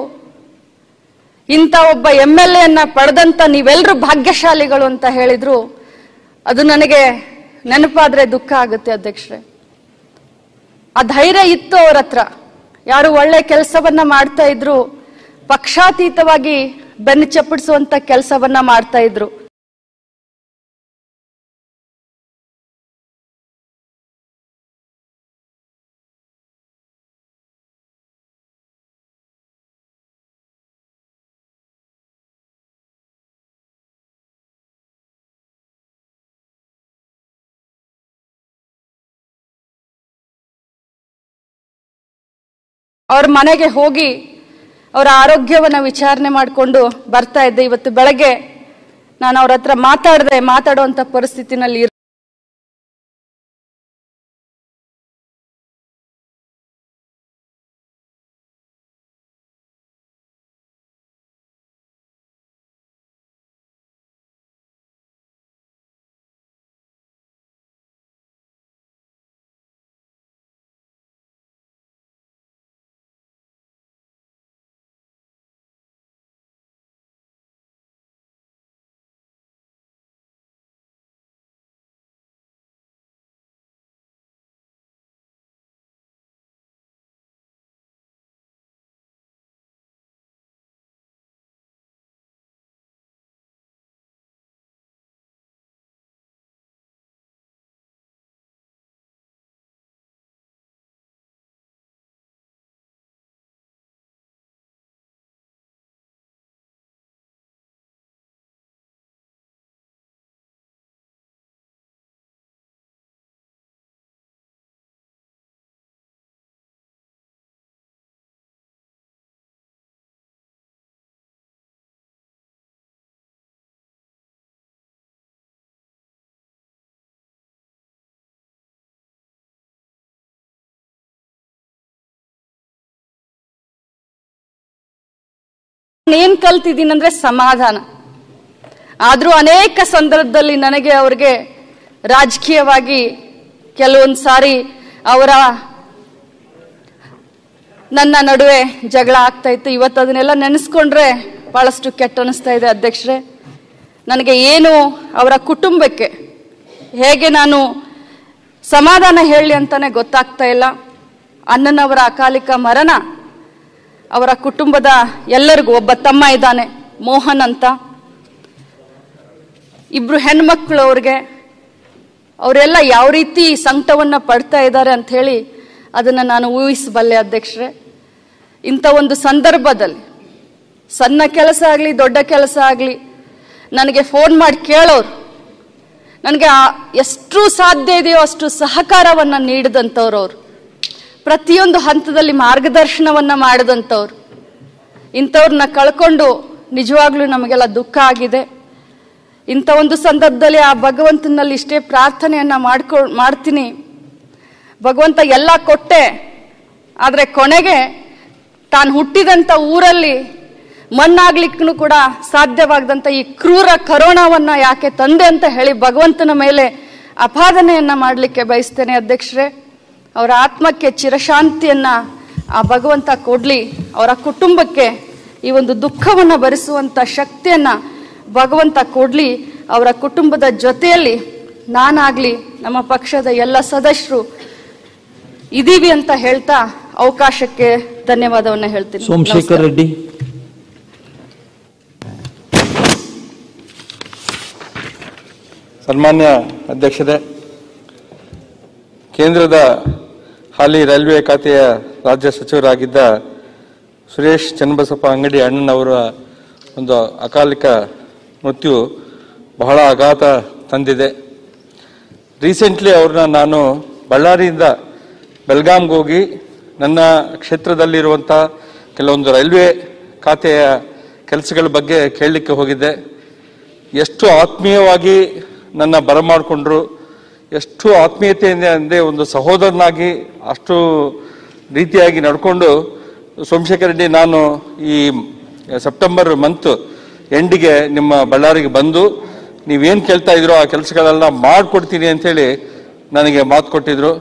S6: ಇಂಥ ಒಬ್ಬ ಎಂ ಎಲ್ ಎನ್ನ ಪಡೆದಂಥ ನೀವೆಲ್ಲರೂ ಭಾಗ್ಯಶಾಲಿಗಳು ಅಂತ ಹೇಳಿದರು. ಅದು ನನಗೆ ನೆನಪಾದ್ರೆ ದುಃಖ ಆಗುತ್ತೆ ಅಧ್ಯಕ್ಷರೇ. ಆ ಧೈರ್ಯ ಇತ್ತು ಅವ್ರ ಹತ್ರ. ಯಾರು ಒಳ್ಳೆ ಕೆಲಸವನ್ನ ಮಾಡ್ತಾ ಇದ್ರು, ಪಕ್ಷಾತೀತವಾಗಿ ಬೆನ್ನು ಚಪ್ಪಡಿಸುವಂತ ಕೆಲಸವನ್ನ ಮಾಡ್ತಾ ಇದ್ರು. ಅವ್ರ ಮನೆಗೆ ಹೋಗಿ ಅವರ ಆರೋಗ್ಯವನ್ನ ವಿಚಾರಣೆ ಮಾಡಿಕೊಂಡು ಬರ್ತಾ ಇದ್ದೆ. ಇವತ್ತು ಬೆಳಗ್ಗೆ ನಾನು ಅವ್ರ ಹತ್ರ ಮಾತಾಡಿದೆ ಮಾತಾಡುವಂಥ ಪರಿಸ್ಥಿತಿನಲ್ಲಿ ಇರ್- ಕಲ್ತಿದ್ದೀನಿ ಅಂದ್ರೆ ಸಮಾಧಾನ. ಆದ್ರೂ ಅನೇಕ ಸಂದರ್ಭದಲ್ಲಿ ನನಗೆ ಅವ್ರಿಗೆ ರಾಜಕೀಯವಾಗಿ ಕೆಲವೊಂದು ಸಾರಿ ಅವರ ನನ್ನ ನಡುವೆ ಜಗಳ ಆಗ್ತಾ ಇತ್ತು. ಇವತ್ತು ಅದನ್ನೆಲ್ಲ ನೆನೆಸ್ಕೊಂಡ್ರೆ ಬಹಳಷ್ಟು ಕೆಟ್ಟ ಅನಿಸ್ತಾ ಇದೆ ಅಧ್ಯಕ್ಷರೇ. ನನಗೆ ಏನು ಅವರ ಕುಟುಂಬಕ್ಕೆ ಹೇಗೆ ನಾನು ಸಮಾಧಾನ ಹೇಳಿ ಅಂತಾನೆ ಗೊತ್ತಾಗ್ತಾ ಇಲ್ಲ. ಅಣ್ಣನವರ ಅಕಾಲಿಕ ಮರಣ ಅವರ ಕುಟುಂಬದ ಎಲ್ಲರಿಗೂ ಒಬ್ಬ ತಮ್ಮ ಇದ್ದಾನೆ, ಮೋಹನ್ ಅಂತ. ಇಬ್ರು ಹೆಣ್ಮಕ್ಳು ಅವ್ರಿಗೆ. ಅವರೆಲ್ಲ ಯಾವ ರೀತಿ ಸಂಕಟವನ್ನು ಪಡ್ತಾ ಇದ್ದಾರೆ ಅಂತ ಹೇಳಿ ಅದನ್ನ ನಾನು ಊಹಿಸಬಲ್ಲೆ ಅಧ್ಯಕ್ಷರೇ. ಇಂಥ ಒಂದು ಸಂದರ್ಭದಲ್ಲಿ, ಸಣ್ಣ ಕೆಲಸ ಆಗಲಿ, ದೊಡ್ಡ ಕೆಲಸ ಆಗಲಿ, ನನಗೆ ಫೋನ್ ಮಾಡಿ ಕೇಳೋರು, ನನಗೆ ಎಷ್ಟು ಸಾಧ್ಯ ಇದೆಯೋ ಅಷ್ಟು ಸಹಕಾರವನ್ನು ನೀಡಿದಂಥವ್ರು ಅವರು. ಪ್ರತಿಯೊಂದು ಹಂತದಲ್ಲಿ ಮಾರ್ಗದರ್ಶನವನ್ನ ಮಾಡಿದಂಥವ್ರು. ಇಂಥವ್ರನ್ನ ಕಳ್ಕೊಂಡು ನಿಜವಾಗ್ಲೂ ನಮಗೆಲ್ಲ ದುಃಖ ಆಗಿದೆ. ಇಂಥ ಒಂದು ಸಂದರ್ಭದಲ್ಲಿ ಆ ಭಗವಂತನಲ್ಲಿ ಇಷ್ಟೇ ಪ್ರಾರ್ಥನೆಯನ್ನ ಮಾಡ್ಕೊ, ಮಾಡ್ತೀನಿ. ಭಗವಂತ ಎಲ್ಲ ಕೊಟ್ಟೆ. ಆದರೆ ಕೊನೆಗೆ ತಾನು ಹುಟ್ಟಿದಂಥ ಊರಲ್ಲಿ ಮಣ್ಣಾಗ್ಲಿಕ್ಕೂ ಕೂಡ ಸಾಧ್ಯವಾಗದಂಥ ಈ ಕ್ರೂರ ಕರೋಣವನ್ನು ಯಾಕೆ ತಂದೆ ಅಂತ ಹೇಳಿ ಭಗವಂತನ ಮೇಲೆ ಅಪಾದನೆಯನ್ನು ಮಾಡಲಿಕ್ಕೆ ಬಯಸ್ತೇನೆ ಅಧ್ಯಕ್ಷರೇ. ಅವರ ಆತ್ಮಕ್ಕೆ ಚಿರಶಾಂತಿಯನ್ನ ಆ ಭಗವಂತ ಕೊಡ್ಲಿ ಅವರ ಕುಟುಂಬಕ್ಕೆ ಈ ಒಂದು ದುಃಖವನ್ನ ಭರಿಸುವಂತ ಶಕ್ತಿಯನ್ನ ಭಗವಂತ ಕೊಡ್ಲಿ ಅವರ ಕುಟುಂಬದ ಜೊತೆಯಲ್ಲಿ ನಾನಾಗ್ಲಿ ನಮ್ಮ ಪಕ್ಷದ ಎಲ್ಲ ಸದಸ್ಯರು ಇದೀವಿ ಅಂತ ಹೇಳ್ತಾ ಅವಕಾಶಕ್ಕೆ ಧನ್ಯವಾದವನ್ನ ಹೇಳ್ತೀನಿ.
S2: ಸೋಮಶೇಖರ್ ರೆಡ್ಡಿ.
S7: ಸನ್ಮಾನ್ಯ ಅಧ್ಯಕ್ಷರೇ ಕೇಂದ್ರದ ಹಾಲಿ ರೈಲ್ವೆ ಖಾತೆಯ ರಾಜ್ಯ ಸಚಿವರಾಗಿದ್ದ ಸುರೇಶ್ ಚನ್ನಬಸಪ್ಪ ಅಂಗಡಿ ಅಣ್ಣನವರ ಒಂದು ಅಕಾಲಿಕ ಮೃತ್ಯು ಬಹಳ ಆಘಾತ ತಂದಿದೆ. ರೀಸೆಂಟ್ಲಿ ಅವ್ರನ್ನ ನಾನು ಬಳ್ಳಾರಿಯಿಂದ ಬೆಳಗಾಂಗೆ ಹೋಗಿ ನನ್ನ ಕ್ಷೇತ್ರದಲ್ಲಿರುವಂಥ ಕೆಲವೊಂದು ರೈಲ್ವೆ ಖಾತೆಯ ಕೆಲಸಗಳ ಬಗ್ಗೆ ಕೇಳಲಿಕ್ಕೆ ಹೋಗಿದ್ದೆ. ಎಷ್ಟು ಆತ್ಮೀಯವಾಗಿ ನನ್ನ ಬರಮಾಡಿಕೊಂಡ್ರು ಎಷ್ಟು ಆತ್ಮೀಯತೆಯಿಂದ ಅಂದರೆ ಒಂದು ಸಹೋದರನಾಗಿ ಅಷ್ಟು ರೀತಿಯಾಗಿ ನಡ್ಕೊಂಡು ಸೋಮಶೇಖರ್ ರೆಡ್ಡಿ, ನಾನು ಈ ಸೆಪ್ಟೆಂಬರ್ ಮಂತ್ ಎಂಡಿಗೆ ನಿಮ್ಮ ಬಳ್ಳಾರಿಗೆ ಬಂದು ನೀವೇನು ಕೇಳ್ತಾ ಇದ್ರೋ ಆ ಕೆಲಸಗಳೆಲ್ಲ ಮಾಡಿಕೊಡ್ತೀನಿ ಅಂಥೇಳಿ ನನಗೆ ಮಾತು ಕೊಟ್ಟಿದ್ರು.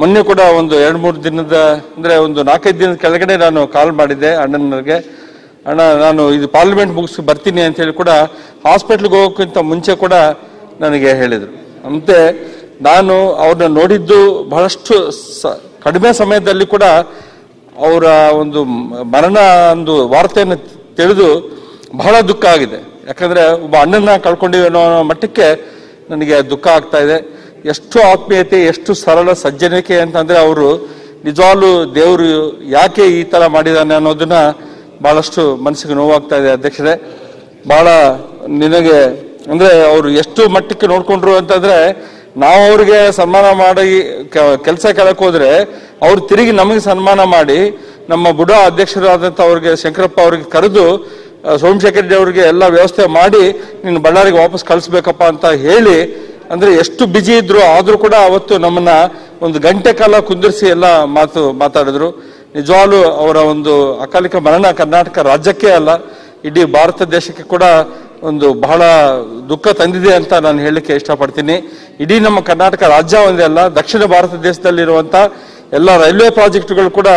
S7: ಮೊನ್ನೆ ಕೂಡ ಒಂದು ಎರಡು ಮೂರು ದಿನದ ಅಂದರೆ ಒಂದು ನಾಲ್ಕೈದು ದಿನದ ಕೆಳಗಡೆ ನಾನು ಕಾಲ್ ಮಾಡಿದ್ದೆ ಅಣ್ಣನವ್ರಿಗೆ. ಅಣ್ಣ, ನಾನು ಇದು ಪಾರ್ಲಿಮೆಂಟ್ ಮುಗಿಸಿ ಬರ್ತೀನಿ ಅಂತ ಹೇಳಿ ಕೂಡ ಹಾಸ್ಪಿಟ್ಲಿಗೆ ಹೋಗೋಕ್ಕಿಂತ ಮುಂಚೆ ಕೂಡ ನನಗೆ ಹೇಳಿದರು. ಮತ್ತೆ ನಾನು ಅವ್ರನ್ನ ನೋಡಿದ್ದು ಬಹಳಷ್ಟು ಕಡಿಮೆ ಸಮಯದಲ್ಲಿ ಕೂಡ ಅವರ ಒಂದು ಮರಣ ಒಂದು ವಾರ್ತೆಯನ್ನು ತಿಳಿದು ಬಹಳ ದುಃಖ ಆಗಿದೆ. ಯಾಕಂದ್ರೆ ಒಬ್ಬ ಅಣ್ಣನ ಕಳ್ಕೊಂಡಿವೆ ಅನ್ನೋ ಮಟ್ಟಕ್ಕೆ ನನಗೆ ದುಃಖ ಆಗ್ತಾ ಇದೆ. ಎಷ್ಟು ಆತ್ಮೀಯತೆ, ಎಷ್ಟು ಸರಳ ಸಜ್ಜನಿಕೆ ಅಂತಂದ್ರೆ ಅವರು ನಿಜವಾಗ್ಲೂ ದೇವರು ಯಾಕೆ ಈ ತರ ಮಾಡಿದಾನೆ ಅನ್ನೋದನ್ನ ಬಹಳಷ್ಟು ಮನಸ್ಸಿಗೆ ನೋವಾಗ್ತಾ ಇದೆ ಅಧ್ಯಕ್ಷರೇ. ಬಹಳ ನಿನಗೆ ಅಂದ್ರೆ ಅವರು ಎಷ್ಟು ಮಟ್ಟಕ್ಕೆ ನೋಡ್ಕೊಂಡ್ರು ಅಂತಂದ್ರೆ ನಾವು ಅವ್ರಿಗೆ ಸನ್ಮಾನ ಮಾಡಿ ಕೆಲಸ ಕೆಳಕ್ಕೆ ಹೋದ್ರೆ ಅವ್ರು ತಿರುಗಿ ನಮಗೆ ಸನ್ಮಾನ ಮಾಡಿ ನಮ್ಮ ಬುಡ ಅಧ್ಯಕ್ಷರಾದಂಥ ಅವ್ರಿಗೆ ಶಂಕರಪ್ಪ ಅವ್ರಿಗೆ ಕರೆದು ಸೋಮಶೇಖರ್ ರೆಡ್ಡಿ ಅವ್ರಿಗೆ ಎಲ್ಲ ವ್ಯವಸ್ಥೆ ಮಾಡಿ ನೀನು ಬಳ್ಳಾರಿಗೆ ವಾಪಸ್ ಕಳಿಸ್ಬೇಕಪ್ಪ ಅಂತ ಹೇಳಿ, ಅಂದ್ರೆ ಎಷ್ಟು ಬಿಜಿ ಇದ್ರು ಆದ್ರೂ ಕೂಡ ಅವತ್ತು ನಮ್ಮನ್ನ ಒಂದು ಗಂಟೆ ಕಾಲ ಕುಂದಿರಿಸಿ ಎಲ್ಲ ಮಾತು, ಮಾತಾಡಿದ್ರು. ನಿಜವಾಗ್ಲೂ ಅವರ ಒಂದು ಅಕಾಲಿಕ ಮರಣ ಕರ್ನಾಟಕ ರಾಜ್ಯಕ್ಕೆ ಅಲ್ಲ, ಇಡೀ ಭಾರತ ದೇಶಕ್ಕೆ ಕೂಡ ಒಂದು ಬಹಳ ದುಃಖ ತಂದಿದೆ ಅಂತ ನಾನು ಹೇಳಲಿಕ್ಕೆ ಇಷ್ಟಪಡ್ತೀನಿ. ಇಡೀ ನಮ್ಮ ಕರ್ನಾಟಕ ರಾಜ್ಯ ಒಂದೇ ಅಲ್ಲ, ದಕ್ಷಿಣ ಭಾರತ ದೇಶದಲ್ಲಿರುವಂಥ ಎಲ್ಲ ರೈಲ್ವೆ ಪ್ರಾಜೆಕ್ಟ್ಗಳು ಕೂಡ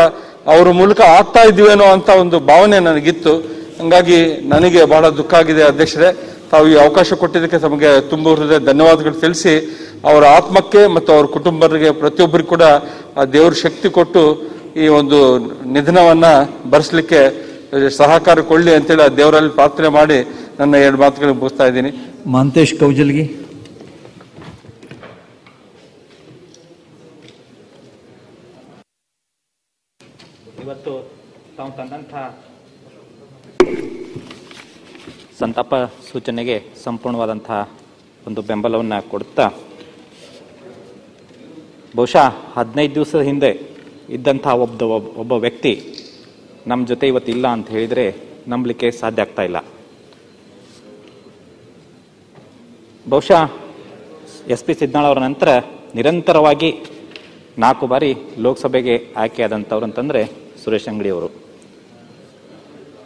S7: ಅವರ ಮೂಲಕ ಆಗ್ತಾ ಇದ್ದೀವೇನೋ ಅಂತ ಒಂದು ಭಾವನೆ ನನಗಿತ್ತು. ಹಂಗಾಗಿ ನನಗೆ ಬಹಳ ದುಃಖ ಆಗಿದೆ ಅಧ್ಯಕ್ಷರೇ. ತಾವು ಈ ಅವಕಾಶ ಕೊಟ್ಟಿದ್ದಕ್ಕೆ ತಮಗೆ ತುಂಬ ಹೃದಯ ಧನ್ಯವಾದಗಳು ತಿಳಿಸಿ. ಅವರ ಆತ್ಮಕ್ಕೆ ಮತ್ತು ಅವ್ರ ಕುಟುಂಬರಿಗೆ ಪ್ರತಿಯೊಬ್ಬರಿಗೂ ಕೂಡ ಆ ದೇವ್ರ ಶಕ್ತಿ ಕೊಟ್ಟು ಈ ಒಂದು ನಿಧನವನ್ನ ಭರಿಸಲಿಕ್ಕೆ ಸಹಕಾರ ಕೊಡಲಿ ಅಂತೇಳಿ ಆ ದೇವರಲ್ಲಿ ಪ್ರಾರ್ಥನೆ ಮಾಡಿ ನನ್ನ ಎರಡು ಮಾತುಗಳು ಮುಗಿಸ್ತಾ ಇದ್ದೀನಿ.
S2: ಮಾಂತೇಶ್ ಕೌಜಲ್ಗಿ.
S8: ಇವತ್ತು ತಾವು ತಂದಂತಹ ಸಂತಾಪ ಸೂಚನೆಗೆ ಸಂಪೂರ್ಣವಾದಂತಹ ಒಂದು ಬೆಂಬಲವನ್ನು ಕೊಡ್ತಾ ಬಹುಶಃ ಹದಿನೈದು ದಿವಸದ ಹಿಂದೆ ಇದ್ದಂಥ ಒಬ್ಬ ಒಬ್ಬ- ಒಬ್ಬ ವ್ಯಕ್ತಿ ನಮ್ಮ ಜೊತೆ ಇವತ್ತು ಇಲ್ಲ ಅಂತ ಹೇಳಿದರೆ ನಂಬಲಿಕ್ಕೆ ಸಾಧ್ಯ ಆಗ್ತಾ ಇಲ್ಲ. ಬಹುಶಃ ಎಸ್ ಪಿ ಸಿದ್ನಾಳ್ ಅವರ ನಂತರ ನಿರಂತರವಾಗಿ ನಾಲ್ಕು ಬಾರಿ ಲೋಕಸಭೆಗೆ ಆಯ್ಕೆಯಾದಂಥವ್ರು ಅಂತಂದರೆ ಸುರೇಶ್ ಅಂಗಡಿ ಅವರು.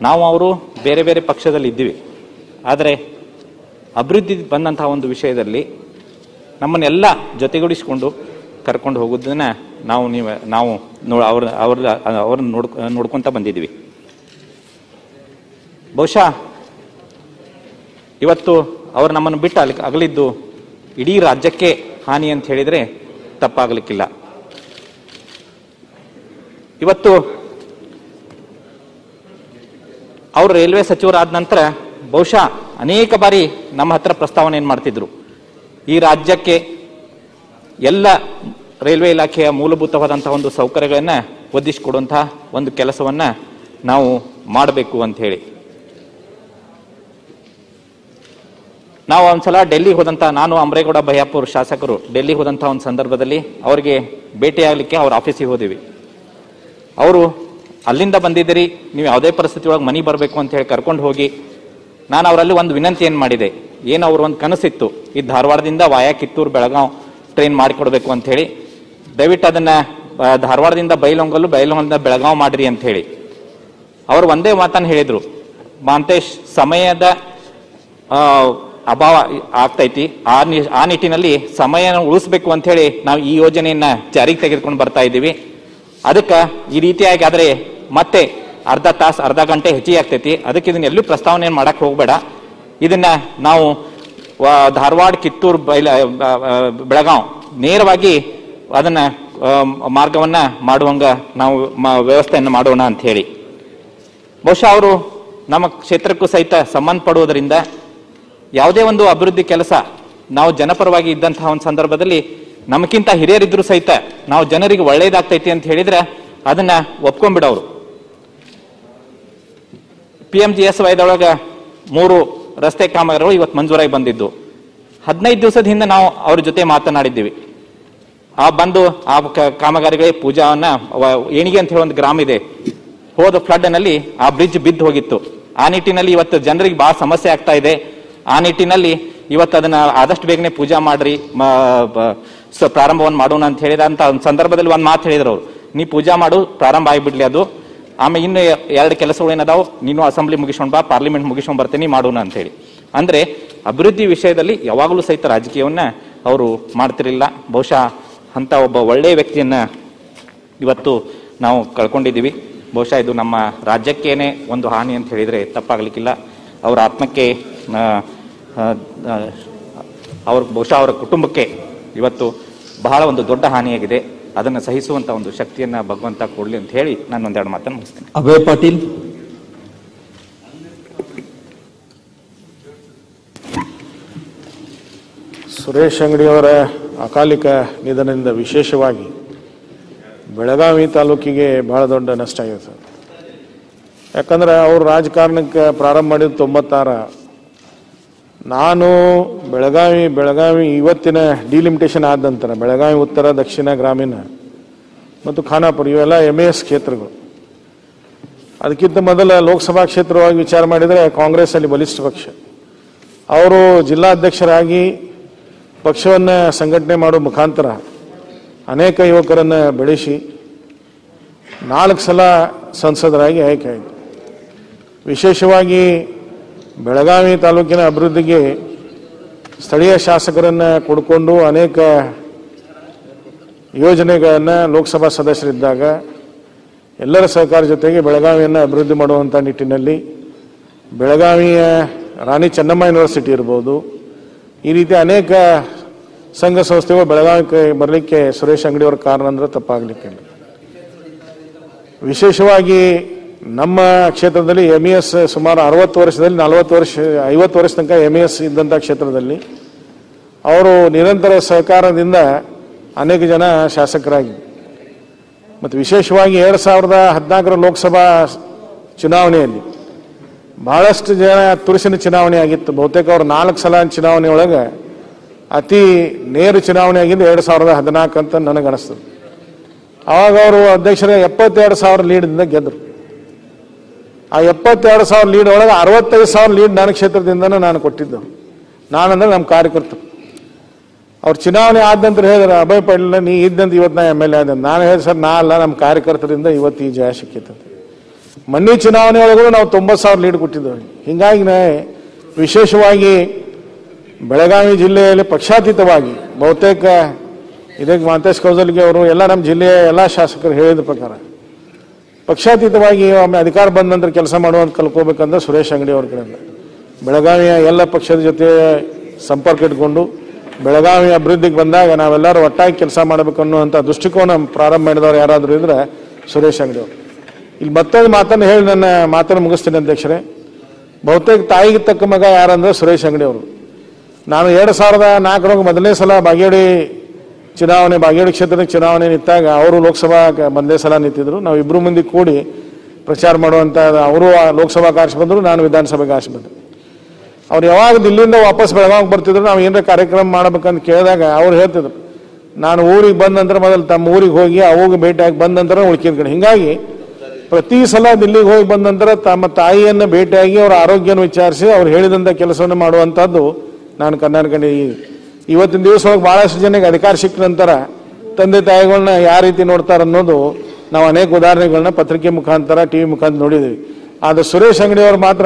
S8: ನಾವು ಅವರು ಬೇರೆ ಬೇರೆ ಪಕ್ಷದಲ್ಲಿ ಇದ್ದೀವಿ. ಆದರೆ ಅಭಿವೃದ್ಧಿ ಬಂದಂತಹ ಒಂದು ವಿಷಯದಲ್ಲಿ ನಮ್ಮನ್ನೆಲ್ಲ ಜೊತೆಗೂಡಿಸಿಕೊಂಡು ಕರ್ಕೊಂಡು ಹೋಗೋದನ್ನ ನಾವು ನೀವು, ನಾವು ನೋ, ಅವ್ರ ಅವ್ರ, ಅವ್ರನ್ನ ನೋಡ್, ನೋಡ್ಕೊತ ಬಂದಿದ್ದೀವಿ. ಬಹುಶಃ ಇವತ್ತು ಅವರು ನಮ್ಮನ್ನು ಬಿಟ್ಟು ಅಲ್ಲಿ ಅಗಲಿದ್ದು ಇಡೀ ರಾಜ್ಯಕ್ಕೆ ಹಾನಿ ಅಂತ ಹೇಳಿದರೆ ತಪ್ಪಾಗಲಿಕ್ಕಿಲ್ಲ. ಇವತ್ತು ಅವರು ರೈಲ್ವೆ ಸಚಿವರಾದ ನಂತರ ಬಹುಶಃ ಅನೇಕ ಬಾರಿ ನಮ್ಮ ಹತ್ರ ಪ್ರಸ್ತಾವನೆ ಏನು ಮಾಡ್ತಿದ್ರು. ಈ ರಾಜ್ಯಕ್ಕೆ ಎಲ್ಲ ರೈಲ್ವೆ ಇಲಾಖೆಯ ಮೂಲಭೂತವಾದಂತಹ ಒಂದು ಸೌಕರ್ಯಗಳನ್ನು ಒದಗಿಸಿಕೊಡುವಂತಹ ಒಂದು ಕೆಲಸವನ್ನ ನಾವು ಮಾಡಬೇಕು ಅಂತ ಹೇಳಿ. ನಾವು ಒಂದ್ಸಲ ಡೆಲ್ಲಿಗೆ ಹೋದಂತ ನಾನು ಅಂಬ್ರೇಗೌಡ ಬಯ್ಯಾಪುರ್ ಶಾಸಕರು ಡೆಲ್ಲಿ ಹೋದಂತ ಒಂದು ಸಂದರ್ಭದಲ್ಲಿ ಅವರಿಗೆ ಭೇಟಿಯಾಗಲಿಕ್ಕೆ ಅವ್ರ ಆಫೀಸಿಗೆ ಹೋದಿವಿ. ಅವರು, ಅಲ್ಲಿಂದ ಬಂದಿದ್ದೀರಿ, ನೀವು ಯಾವುದೇ ಪರಿಸ್ಥಿತಿ ಒಳಗೆ ಮನೆ ಬರಬೇಕು ಅಂತ ಹೇಳಿ ಕರ್ಕೊಂಡು ಹೋಗಿ, ನಾನು ಅವರಲ್ಲಿ ಒಂದು ವಿನಂತಿ ಏನು ಮಾಡಿದೆ, ಏನು ಅವ್ರ ಒಂದು ಕನಸಿತ್ತು, ಈ ಧಾರವಾಡದಿಂದ ವಾಯಾ ಕಿತ್ತೂರು ಬೆಳಗಾವ್ ಟ್ರೈನ್ ಮಾಡಿಕೊಡ್ಬೇಕು ಅಂತ ಹೇಳಿ, ದಯವಿಟ್ಟು ಅದನ್ನ ಧಾರವಾಡದಿಂದ ಬೈಲೊಂಗಲ್ಲು ಬೈಲೊಂಗಲಿಂದ ಬೆಳಗಾವ್ ಮಾಡ್ರಿ ಅಂತ ಹೇಳಿ. ಅವರು ಒಂದೇ ಮಾತನ್ನು ಹೇಳಿದರು, ಮಾಂತೇಶ್, ಸಮಯದ ಅಭಾವ ಆಗ್ತೈತಿ. ಆ ಆ ನಿಟ್ಟಿನಲ್ಲಿ ಸಮಯನ ಉಳಿಸ್ಬೇಕು ಅಂತ ಹೇಳಿ ನಾವು ಈ ಯೋಜನೆಯನ್ನ ಜಾರಿಗೆ ತೆಗೆದುಕೊಂಡು ಬರ್ತಾ ಇದ್ದೀವಿ. ಅದಕ್ಕೆ ಈ ರೀತಿಯಾಗಿ ಆದ್ರೆ ಮತ್ತೆ ಅರ್ಧ ತಾಸು, ಅರ್ಧ ಗಂಟೆ ಹೆಚ್ಚಿಗೆ ಆಗ್ತೈತಿ. ಅದಕ್ಕೆ ಇದನ್ನ ಎಲ್ಲೂ ಪ್ರಸ್ತಾವನೆ ಮಾಡಕ್ ಹೋಗ್ಬೇಡ. ಇದನ್ನ ನಾವು ಧಾರವಾಡ, ಕಿತ್ತೂರು, ಬೈಲ ಬೆಳಗಾವ್ ನೇರವಾಗಿ ಅದನ್ನ ಮಾರ್ಗವನ್ನ ಮಾಡುವಂಗ ನಾವು ವ್ಯವಸ್ಥೆಯನ್ನು ಮಾಡೋಣ ಅಂತ ಹೇಳಿ ಬಹುಶಃ ಅವರು ನಮ್ಮ ಕ್ಷೇತ್ರಕ್ಕೂ ಸಹಿತ ಸಂಬಂಧಪಡುವುದರಿಂದ ಯಾವುದೇ ಒಂದು ಅಭಿವೃದ್ಧಿ ಕೆಲಸ ನಾವು ಜನಪರವಾಗಿ ಇದ್ದಂತಹ ಒಂದು ಸಂದರ್ಭದಲ್ಲಿ ನಮಗಿಂತ ಹಿರಿಯರಿದ್ರು ಸಹಿತ ನಾವು ಜನರಿಗೆ ಒಳ್ಳೇದಾಗ್ತೈತಿ ಅಂತ ಹೇಳಿದ್ರೆ ಅದನ್ನ ಒಪ್ಕೊಂಡ್ಬಿಡೋರು. ಪಿ ಎಂ ಜಿ ಎಸ್ ವೈದೊಳಗ ಮೂರು ರಸ್ತೆ ಕಾಮಗಾರಿಗಳು ಇವತ್ತು ಮಂಜೂರಾಗಿ ಬಂದಿದ್ದು. ಹದಿನೈದು ದಿವಸದ ಹಿಂದೆ ನಾವು ಅವ್ರ ಜೊತೆ ಮಾತನಾಡಿದ್ದೀವಿ. ಆ ಬಂದು ಆ ಕಾಮಗಾರಿಗಳಿಗೆ ಪೂಜಾವನ್ನ ಏಣಿಗೆ ಅಂತ ಹೇಳಿ ಒಂದು ಗ್ರಾಮ ಇದೆ. ಹೋದ ಫ್ಲಡ್ನಲ್ಲಿ ಆ ಬ್ರಿಡ್ಜ್ ಬಿದ್ದು ಹೋಗಿತ್ತು. ಆ ನಿಟ್ಟಿನಲ್ಲಿ ಇವತ್ತು ಜನರಿಗೆ ಬಹಳ ಸಮಸ್ಯೆ ಆಗ್ತಾ ಇದೆ. ಆ ನಿಟ್ಟಿನಲ್ಲಿ ಇವತ್ತು ಅದನ್ನ ಆದಷ್ಟು ಬೇಗನೆ ಪೂಜಾ ಮಾಡ್ರಿ ಪ್ರಾರಂಭವನ್ನು ಮಾಡೋಣ ಅಂತ ಹೇಳಿದಂತ ಒಂದು ಸಂದರ್ಭದಲ್ಲಿ ಒಂದು ಮಾತು ಹೇಳಿದ್ರು ಅವರು. ನೀ ಪೂಜಾ ಮಾಡು, ಪ್ರಾರಂಭ ಆಗಿಬಿಡ್ಲಿ ಅದು. ಆಮೇಲೆ ಇನ್ನು ಎರಡು ಕೆಲಸಗಳು ಏನದಾವು? ನೀನು ಅಸೆಂಬ್ಲಿ ಮುಗಿಸ್ಕೊಂಡ್ ಬಾ, ಪಾರ್ಲಿಮೆಂಟ್ ಮುಗಿಸ್ಕೊಂಡ್ ಬರ್ತೀನಿ, ಮಾಡೋಣ ಅಂತ ಹೇಳಿ. ಅಂದ್ರೆ ಅಭಿವೃದ್ಧಿ ವಿಷಯದಲ್ಲಿ ಯಾವಾಗಲೂ ಸಹಿತ ರಾಜಕೀಯವನ್ನ ಅವರು ಮಾಡ್ತಿರಲಿಲ್ಲ. ಬಹುಶಃ ಅಂತ ಒಬ್ಬ ಒಳ್ಳೆಯ ವ್ಯಕ್ತಿಯನ್ನ ಇವತ್ತು ನಾವು ಕಳ್ಕೊಂಡಿದ್ದೀವಿ. ಬಹುಶಃ ಇದು ನಮ್ಮ ರಾಜ್ಯಕ್ಕೇನೆ ಒಂದು ಹಾನಿ ಅಂತ ಹೇಳಿದರೆ ತಪ್ಪಾಗಲಿಕ್ಕಿಲ್ಲ. ಅವರ ಆತ್ಮಕ್ಕೆ ಅವ್ರ ಬಹುಶಃ ಅವರ ಕುಟುಂಬಕ್ಕೆ ಇವತ್ತು ಬಹಳ ಒಂದು ದೊಡ್ಡ ಹಾನಿಯಾಗಿದೆ. ಅದನ್ನು ಸಹಿಸುವಂತ ಒಂದು ಶಕ್ತಿಯನ್ನ ಭಗವಂತ ಕೊಡಲಿ ಅಂತ ಹೇಳಿ ನಾನು ಒಂದೆರಡು ಮಾತನ್ನು ಮುಗಿಸ್ತೇನೆ.
S2: ಅಭಯ ಪಾಟೀಲ್.
S9: ಸುರೇಶ್ ಅಂಗಡಿಯವರ ಅಕಾಲಿಕ ನಿಧನದಿಂದ ವಿಶೇಷವಾಗಿ ಬೆಳಗಾವಿ ತಾಲೂಕಿಗೆ ಬಹಳ ದೊಡ್ಡ ನಷ್ಟ ಆಗಿದೆ ಸರ್. ಯಾಕಂದ್ರೆ ಅವರು ರಾಜಕಾರಣಕ್ಕೆ ಪ್ರಾರಂಭ ಮಾಡಿದ ತೊಂಬತ್ತಾರ. ನಾನು ಬೆಳಗಾವಿ ಬೆಳಗಾವಿ ಇವತ್ತಿನ ಡಿಲಿಮಿಟೇಷನ್ ಆದ ನಂತರ, ಬೆಳಗಾವಿ ಉತ್ತರ, ದಕ್ಷಿಣ ಗ್ರಾಮೀಣ ಮತ್ತು ಖಾನಾಪುರ, ಇವೆಲ್ಲ ಎಂ ಎ ಎಸ್ ಕ್ಷೇತ್ರಗಳು. ಅದಕ್ಕಿಂತ ಮೊದಲ ಲೋಕಸಭಾ ಕ್ಷೇತ್ರವಾಗಿ ವಿಚಾರ ಮಾಡಿದರೆ ಕಾಂಗ್ರೆಸ್ ಅಲ್ಲಿ ಬಲಿಷ್ಠ ಪಕ್ಷ. ಅವರು ಜಿಲ್ಲಾಧ್ಯಕ್ಷರಾಗಿ ಪಕ್ಷವನ್ನು ಸಂಘಟನೆ ಮಾಡೋ ಮುಖಾಂತರ ಅನೇಕ ಯುವಕರನ್ನು ಬೆಳೆಸಿ ನಾಲ್ಕು ಸಲ ಸಂಸದರಾಗಿ ಆಯ್ಕೆ ಆಯಿತು. ವಿಶೇಷವಾಗಿ ಬೆಳಗಾವಿ ತಾಲೂಕಿನ ಅಭಿವೃದ್ಧಿಗೆ ಸ್ಥಳೀಯ ಶಾಸಕರನ್ನು ಕೊಡಿಕೊಂಡು ಅನೇಕ ಯೋಜನೆಗಳನ್ನು ಲೋಕಸಭಾ ಸದಸ್ಯರಿದ್ದಾಗ ಎಲ್ಲರ ಸಹಕಾರ ಜೊತೆಗೆ ಬೆಳಗಾವಿಯನ್ನು ಅಭಿವೃದ್ಧಿ ಮಾಡುವಂಥ ನಿಟ್ಟಿನಲ್ಲಿ ಬೆಳಗಾವಿಯ ರಾಣಿ ಚೆನ್ನಮ್ಮ ಯೂನಿವರ್ಸಿಟಿ ಇರ್ಬೋದು. ಈ ರೀತಿ ಅನೇಕ ಸಂಘ ಸಂಸ್ಥೆಗಳು ಬೆಳಗಾವಿಗೆ ಬರಲಿಕ್ಕೆ ಸುರೇಶ್ ಅಂಗಡಿಯವರ ಕಾರಣ ಅಂದ್ರೆ ತಪ್ಪಾಗಲಿಕ್ಕಿಲ್ಲ ವಿಶೇಷವಾಗಿ ನಮ್ಮ ಕ್ಷೇತ್ರದಲ್ಲಿ ಎಂ ಎಸ್ ಸುಮಾರು ಅರವತ್ತು ವರ್ಷದಲ್ಲಿ, ನಲವತ್ತು ವರ್ಷ, ಐವತ್ತು ವರ್ಷ ತನಕ ಎಂ ಎಸ್ ಇದ್ದಂಥ ಕ್ಷೇತ್ರದಲ್ಲಿ ಅವರು ನಿರಂತರ ಸಹಕಾರದಿಂದ ಅನೇಕ ಜನ ಶಾಸಕರಾಗಿ ಮತ್ತು ವಿಶೇಷವಾಗಿ ಎರಡು ಸಾವಿರದ ಹದಿನಾಲ್ಕರ ಲೋಕಸಭಾ ಚುನಾವಣೆಯಲ್ಲಿ ಭಾಳಷ್ಟು ಜನ ತುರುಸಿನ ಚುನಾವಣೆ ಆಗಿತ್ತು. ಬಹುತೇಕ ಅವರು ನಾಲ್ಕು ಸಲ ಚುನಾವಣೆ ಒಳಗೆ ಅತಿ ನೇರ ಚುನಾವಣೆ ಆಗಿದ್ದು ಎರಡು ಸಾವಿರದ ಹದಿನಾಲ್ಕು ಅಂತ ನನಗೆ ಅವಾಗ ಅವರು ಅಧ್ಯಕ್ಷರ ಎಪ್ಪತ್ತೆರಡು ಸಾವಿರ ಲೀಡ್ದಿಂದ ಗೆದ್ದರು ಆ ಎಪ್ಪತ್ತೆರಡು ಸಾವಿರ ಲೀಡ್ ಒಳಗೆ ಅರವತ್ತೈದು ಸಾವಿರ ಲೀಡ್ ನನ್ನ ಕ್ಷೇತ್ರದಿಂದನೂ ನಾನು ಕೊಟ್ಟಿದ್ದು. ನಾನಂದ್ರೆ ನಮ್ಮ ಕಾರ್ಯಕರ್ತರು. ಅವ್ರು ಚುನಾವಣೆ ಆದ ನಂತರ ಅಭಯ ಪಡಲಿಲ್ಲ ನೀ ಇದ್ದಂತ ಇವತ್ತು ನಾ ಎಂ ಎಲ್ ಎ ಆದ. ನಾನು ಹೇಳಿ ಸರ್, ನಾ ಅಲ್ಲ, ನಮ್ಮ ಕಾರ್ಯಕರ್ತರಿಂದ ಇವತ್ತು ಈ ಜಯ ಸಿಕ್ಕಿತ್ತು ಮೊನ್ನೆ ಚುನಾವಣೆ ಒಳಗೂ ನಾವು ತೊಂಬತ್ತು ಸಾವಿರ ಲೀಡ್ ಕೊಟ್ಟಿದ್ದೇವೆ. ಹೀಗಾಗಿ ವಿಶೇಷವಾಗಿ ಬೆಳಗಾವಿ ಜಿಲ್ಲೆಯಲ್ಲಿ ಪಕ್ಷಾತೀತವಾಗಿ ಬಹುತೇಕ ಇದಕ್ಕೆ ಮಾಂತೇಶ್ ಕೌಜಲ್ಗೆ ಅವರು ಎಲ್ಲ ನಮ್ಮ ಜಿಲ್ಲೆಯ ಎಲ್ಲ ಶಾಸಕರು ಹೇಳಿದ ಪ್ರಕಾರ ಪಕ್ಷಾತೀತವಾಗಿ ಒಮ್ಮೆ ಅಧಿಕಾರ ಬಂದ ನಂತರ ಕೆಲಸ ಮಾಡುವಂತ ಕಲ್ಕೋಬೇಕಂದ್ರೆ ಸುರೇಶ್ ಅಂಗಡಿ ಅವ್ರ ಕಡೆಯಿಂದ. ಬೆಳಗಾವಿಯ ಎಲ್ಲ ಪಕ್ಷದ ಜೊತೆ ಸಂಪರ್ಕ ಇಟ್ಕೊಂಡು ಬೆಳಗಾವಿ ಅಭಿವೃದ್ಧಿಗೆ ಬಂದಾಗ ನಾವೆಲ್ಲರೂ ಒಟ್ಟಾಗಿ ಕೆಲಸ ಮಾಡಬೇಕು ಅನ್ನುವಂಥ ದೃಷ್ಟಿಕೋನ ಪ್ರಾರಂಭ ಮಾಡಿದವರು ಯಾರಾದರೂ ಇದ್ರೆ ಸುರೇಶ್ ಅಂಗಡಿ ಅವರು. ಇಲ್ಲಿ ಮತ್ತೊಂದು ಮಾತನ್ನು ಹೇಳಿ ನನ್ನ ಮಾತನ್ನು ಮುಗಿಸ್ತೀನಿ ಅಧ್ಯಕ್ಷರೇ. ಬಹುತೇಕ ತಾಯಿಗೆ ತಕ್ಕ ಮಗ ಯಾರಂದ್ರೆ ಸುರೇಶ್ ಅಂಗಡಿ ಅವರು. ನಾನು ಎರಡು ಸಾವಿರದ ನಾಲ್ಕರಾಗ ಮೊದಲನೇ ಸಲ ಬಾಗೇಡಿ ಚುನಾವಣೆ, ಬಾಗೇಡು ಕ್ಷೇತ್ರದ ಚುನಾವಣೆ ನಿಂತಾಗ ಅವರು ಲೋಕಸಭಾ ಬಂದೇ ಸಲ ನಿಂತಿದ್ರು. ನಾವು ಇಬ್ಬರು ಮಂದಿ ಕೂಡಿ ಪ್ರಚಾರ ಮಾಡುವಂಥ ಅವರು ಲೋಕಸಭಾ ಕಾಶ್ ಬಂದರು, ನಾನು ವಿಧಾನಸಭೆಗೆ ಕಾಶ್ ಬಂದೆ. ಅವ್ರು ಯಾವಾಗ ದಿಲ್ಲಿಂದ ವಾಪಸ್ ಬೆಳಗಾವಿಗೆ ಬರ್ತಿದ್ರು, ನಾವು ಏನರ ಕಾರ್ಯಕ್ರಮ ಮಾಡ್ಬೇಕಂತ ಕೇಳಿದಾಗ ಅವ್ರು ಹೇಳ್ತಿದ್ರು. ನಾನು ಊರಿಗೆ ಬಂದ ನಂತರ ಮೊದಲು ತಮ್ಮ ಊರಿಗೆ ಹೋಗಿ, ಅವಾಗ ಭೇಟಿಯಾಗಿ ಬಂದ ನಂತರ ಉಳ್ಕಿದ ಕಡೆ ಹಿಂಗಾಗಿ ಪ್ರತಿ ಸಲ ದಿಲ್ಲಿಗೆ ಹೋಗಿ ಬಂದ ನಂತರ ತಮ್ಮ ತಾಯಿಯನ್ನು ಭೇಟಿಯಾಗಿ ಅವರ ಆರೋಗ್ಯನ ವಿಚಾರಿಸಿ ಅವ್ರು ಹೇಳಿದಂಥ ಕೆಲಸವನ್ನು ಮಾಡುವಂಥದ್ದು ನಾನು ಕರ್ನಾಟಕ ಇವತ್ತಿನ ದಿವಸ ಒಳಗೆ ಭಾಳಷ್ಟು ಜನಕ್ಕೆ ಅಧಿಕಾರ ಸಿಕ್ಕ ನಂತರ ತಂದೆ ತಾಯಿಗಳನ್ನ ಯಾವ ರೀತಿ ನೋಡ್ತಾರೆ ಅನ್ನೋದು ನಾವು ಅನೇಕ ಉದಾಹರಣೆಗಳನ್ನ ಪತ್ರಿಕೆ ಮುಖಾಂತರ ಟಿ ವಿ ಮುಖಾಂತರ ನೋಡಿದ್ದೀವಿ ಆದರೆ ಸುರೇಶ್ ಅಂಗಡಿಯವರು ಮಾತ್ರ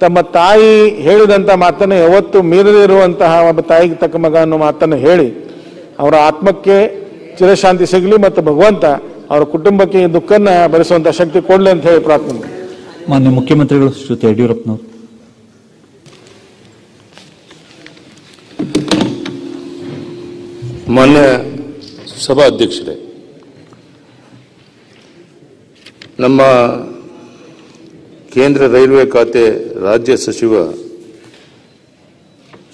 S9: ತಮ್ಮ ತಾಯಿ ಹೇಳಿದಂಥ ಮಾತನ್ನು ಯಾವತ್ತು ಮೀರದಿರುವಂತಹ ಒಬ್ಬ ತಾಯಿಗೆ ತಕ್ಕ ಮಗ ಅನ್ನೋ ಮಾತನ್ನು ಹೇಳಿ ಅವರ ಆತ್ಮಕ್ಕೆ ಚಿರಶಾಂತಿ ಸಿಗಲಿ ಮತ್ತು ಭಗವಂತ ಅವರ ಕುಟುಂಬಕ್ಕೆ ಈ ದುಃಖನ್ನ ಭರಿಸುವಂಥ ಶಕ್ತಿ ಕೊಡಲಿ ಅಂತ ಹೇಳಿ ಪ್ರಾರ್ಥನೆ.
S2: ಮಾನ್ಯ ಮುಖ್ಯಮಂತ್ರಿಗಳು ಶ್ರೀ ಯಡಿಯೂರಪ್ಪನವರು
S10: ಮಾನ್ಯ ಸಭಾಧ್ಯಕ್ಷರೇ ನಮ್ಮ ಕೇಂದ್ರ ರೈಲ್ವೆ ಖಾತೆ ರಾಜ್ಯ ಸಚಿವ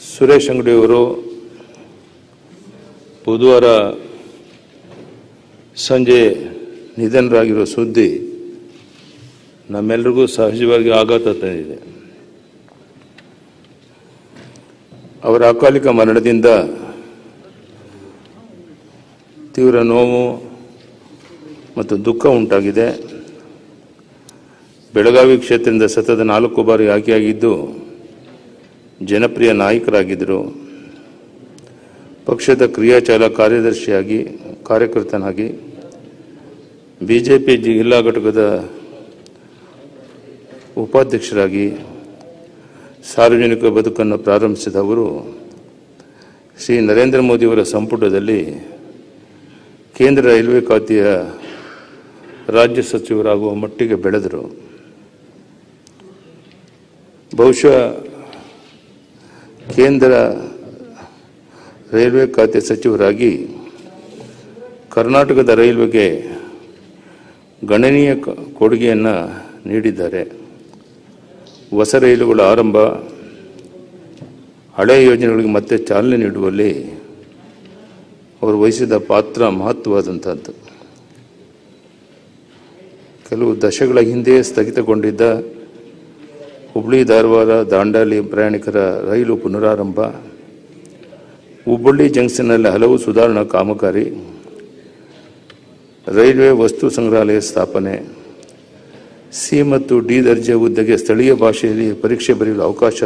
S10: ಸುರೇಶ್ ಅಂಗಡಿಯವರು ಬುಧವಾರ ಸಂಜೆ ನಿಧನರಾಗಿರೋ ಸುದ್ದಿ ನಮ್ಮೆಲ್ಲರಿಗೂ ಸಹಜವಾಗಿ ಆಘಾತ ತಂದಿದೆ ಅವರ ಅಕಾಲಿಕ ಮರಣದಿಂದ ತೀವ್ರ ನೋವು ಮತ್ತು ದುಃಖ ಉಂಟಾಗಿದೆ. ಬೆಳಗಾವಿ ಕ್ಷೇತ್ರದಿಂದ ಸತತ ನಾಲ್ಕು ಬಾರಿ ಆಯ್ಕೆಯಾಗಿದ್ದು ಜನಪ್ರಿಯ ನಾಯಕರಾಗಿದ್ದರು. ಪಕ್ಷದ ಕ್ರಿಯಾಚಾಲ ಕಾರ್ಯದರ್ಶಿಯಾಗಿ, ಕಾರ್ಯಕರ್ತನಾಗಿ ಬಿ ಜೆ ಪಿ ಜಿಲ್ಲಾ ಘಟಕದ ಉಪಾಧ್ಯಕ್ಷರಾಗಿ ಸಾರ್ವಜನಿಕ ಬದುಕನ್ನು ಪ್ರಾರಂಭಿಸಿದವರು ಶ್ರೀ ನರೇಂದ್ರ ಮೋದಿಯವರ ಸಂಪುಟದಲ್ಲಿ ಕೇಂದ್ರ ರೈಲ್ವೆ ಖಾತೆಯ ರಾಜ್ಯ ಸಚಿವರಾಗುವ ಮಟ್ಟಿಗೆ ಬೆಳೆದರು. ಬಹುಶಃ ಕೇಂದ್ರ ರೈಲ್ವೆ ಖಾತೆ ಸಚಿವರಾಗಿ ಕರ್ನಾಟಕದ ರೈಲ್ವೆಗೆ ಗಣನೀಯ ಕೊಡುಗೆಯನ್ನು ನೀಡಿದ್ದಾರೆ. ಹೊಸ ರೈಲುಗಳ ಆರಂಭ ಹಳೆಯ ಯೋಜನೆಗಳಿಗೆ ಮತ್ತೆ ಚಾಲನೆ ನೀಡುವಲ್ಲಿ ಅವರು ವಹಿಸಿದ ಪಾತ್ರ ಮಹತ್ವವಾದಂಥದ್ದು. ಕೆಲವು ದಶಕಗಳ ಹಿಂದೆ ಸ್ಥಗಿತಗೊಂಡಿದ್ದ ಹುಬ್ಬಳ್ಳಿ ಧಾರವಾಡ, ದಾಂಡಾಲಿ ಪ್ರಯಾಣಿಕರ ರೈಲು ಪುನರಾರಂಭ, ಹುಬ್ಬಳ್ಳಿ ಜಂಕ್ಷನ್ನಲ್ಲಿ ಹಲವು ಸುಧಾರಣಾ ಕಾಮಗಾರಿ, ರೈಲ್ವೆ ವಸ್ತು ಸಂಗ್ರಹಾಲಯ ಸ್ಥಾಪನೆ, ಸಿ ಮತ್ತು ಡಿ ದರ್ಜೆ ಹುದ್ದೆಗೆ ಸ್ಥಳೀಯ ಭಾಷೆಯಲ್ಲಿ ಪರೀಕ್ಷೆ ಬರೆಯಲು ಅವಕಾಶ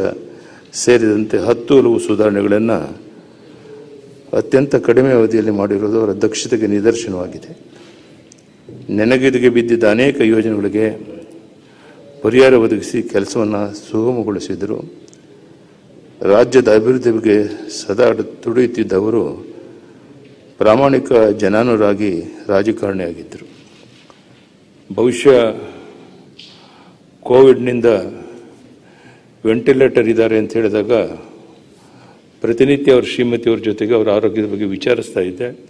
S10: ಸೇರಿದಂತೆ ಹತ್ತು ಹಲವು ಸುಧಾರಣೆಗಳನ್ನು ಅತ್ಯಂತ ಕಡಿಮೆ ಅವಧಿಯಲ್ಲಿ ಮಾಡಿರುವುದು ಅವರ ದಕ್ಷತೆಗೆ ನಿದರ್ಶನವಾಗಿದೆ. ನೆನಗಿದಿಗೆ ಬಿದ್ದಿದ್ದ ಅನೇಕ ಯೋಜನೆಗಳಿಗೆ ಪರಿಹಾರ ಒದಗಿಸಿ ಕೆಲಸವನ್ನು ಸುಗಮಗೊಳಿಸಿದರು. ರಾಜ್ಯದ ಅಭಿವೃದ್ಧಿ ಬಗ್ಗೆ ಸದಾ ತುಡಿಯುತ್ತಿದ್ದವರು ಪ್ರಾಮಾಣಿಕ ಜನಾನುರಾಗಿ ರಾಜಕಾರಣಿಯಾಗಿದ್ದರು. ಬಹುಶಃ ಕೋವಿಡ್ನಿಂದ ವೆಂಟಿಲೇಟರ್ ಇದ್ದಾರೆ ಅಂತ ಹೇಳಿದಾಗ ಪ್ರತಿನಿತ್ಯ ಅವ್ರ ಶ್ರೀಮತಿಯವ್ರ ಜೊತೆಗೆ ಅವರ ಆರೋಗ್ಯದ ಬಗ್ಗೆ ವಿಚಾರಿಸ್ತಾ ಇದ್ದೆ.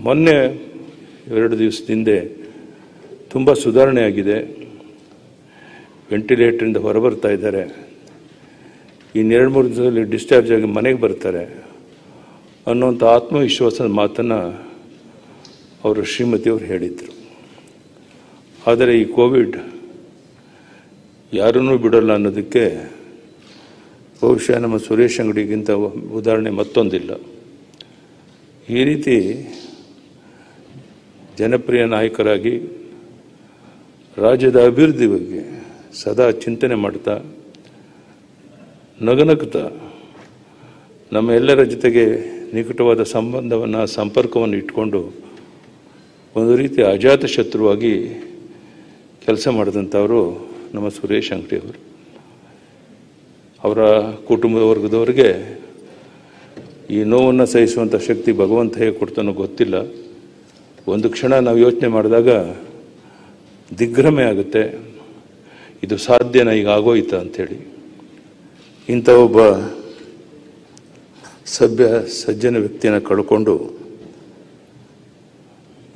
S10: ಮೊನ್ನೆ ಎರಡು ದಿವಸದಿಂದೆ ತುಂಬ ಸುಧಾರಣೆ ಆಗಿದೆ. ವೆಂಟಿಲೇಟ್ರಿಂದ ಹೊರಬರ್ತಾ ಇದ್ದಾರೆ. ಇನ್ನೆರಡು ಮೂರು ದಿವಸದಲ್ಲಿ ಡಿಸ್ಚಾರ್ಜ್ ಆಗಿ ಮನೆಗೆ ಬರ್ತಾರೆ ಅನ್ನೋಂಥ ಆತ್ಮವಿಶ್ವಾಸದ ಮಾತನ್ನು ಅವರು ಶ್ರೀಮತಿಯವರು ಹೇಳಿದರು. ಆದರೆ ಈ ಕೋವಿಡ್ ಯಾರನ್ನೂ ಬಿಡಲ್ಲ ಅನ್ನೋದಕ್ಕೆ ಬಹುಶಃ ನಮ್ಮ ಸುರೇಶ್ ಅಂಗಡಿಗಿಂತ ಉದಾಹರಣೆ ಮತ್ತೊಂದಿಲ್ಲ. ಈ ರೀತಿ ಜನಪ್ರಿಯ ನಾಯಕರಾಗಿ ರಾಜ್ಯದ ಅಭಿವೃದ್ಧಿ ಬಗ್ಗೆ ಸದಾ ಚಿಂತನೆ ಮಾಡ್ತಾ, ನಗನಗ್ತಾ, ನಮ್ಮ ಎಲ್ಲರ ಜೊತೆಗೆ ನಿಕಟವಾದ ಸಂಬಂಧವನ್ನು, ಸಂಪರ್ಕವನ್ನು ಇಟ್ಕೊಂಡು ಒಂದು ರೀತಿ ಅಜಾತ ಶತ್ರುವಾಗಿ ಕೆಲಸ ಮಾಡಿದಂಥವರು ನಮ್ಮ ಸುರೇಶ್ ಅಂಗಡಿಯವರು. ಕುಟುಂಬದ ವರ್ಗದವರಿಗೆ ಈ ನೋವನ್ನು ಸಹಿಸುವಂಥ ಶಕ್ತಿ ಭಗವಂತ ಹೇಗೆ ಕೊಡ್ತಾನೋ ಗೊತ್ತಿಲ್ಲ. ಒಂದು ಕ್ಷಣ ನಾವು ಯೋಚನೆ ಮಾಡಿದಾಗ ದಿಗ್ಭ್ರಮೆ ಆಗುತ್ತೆ. ಇದು ಸಾಧ್ಯನ ಈಗ ಆಗೋಯ್ತಾ ಅಂಥೇಳಿ. ಇಂಥ ಒಬ್ಬ ಸಭ್ಯ ಸಜ್ಜನ ವ್ಯಕ್ತಿಯನ್ನು ಕಳ್ಕೊಂಡು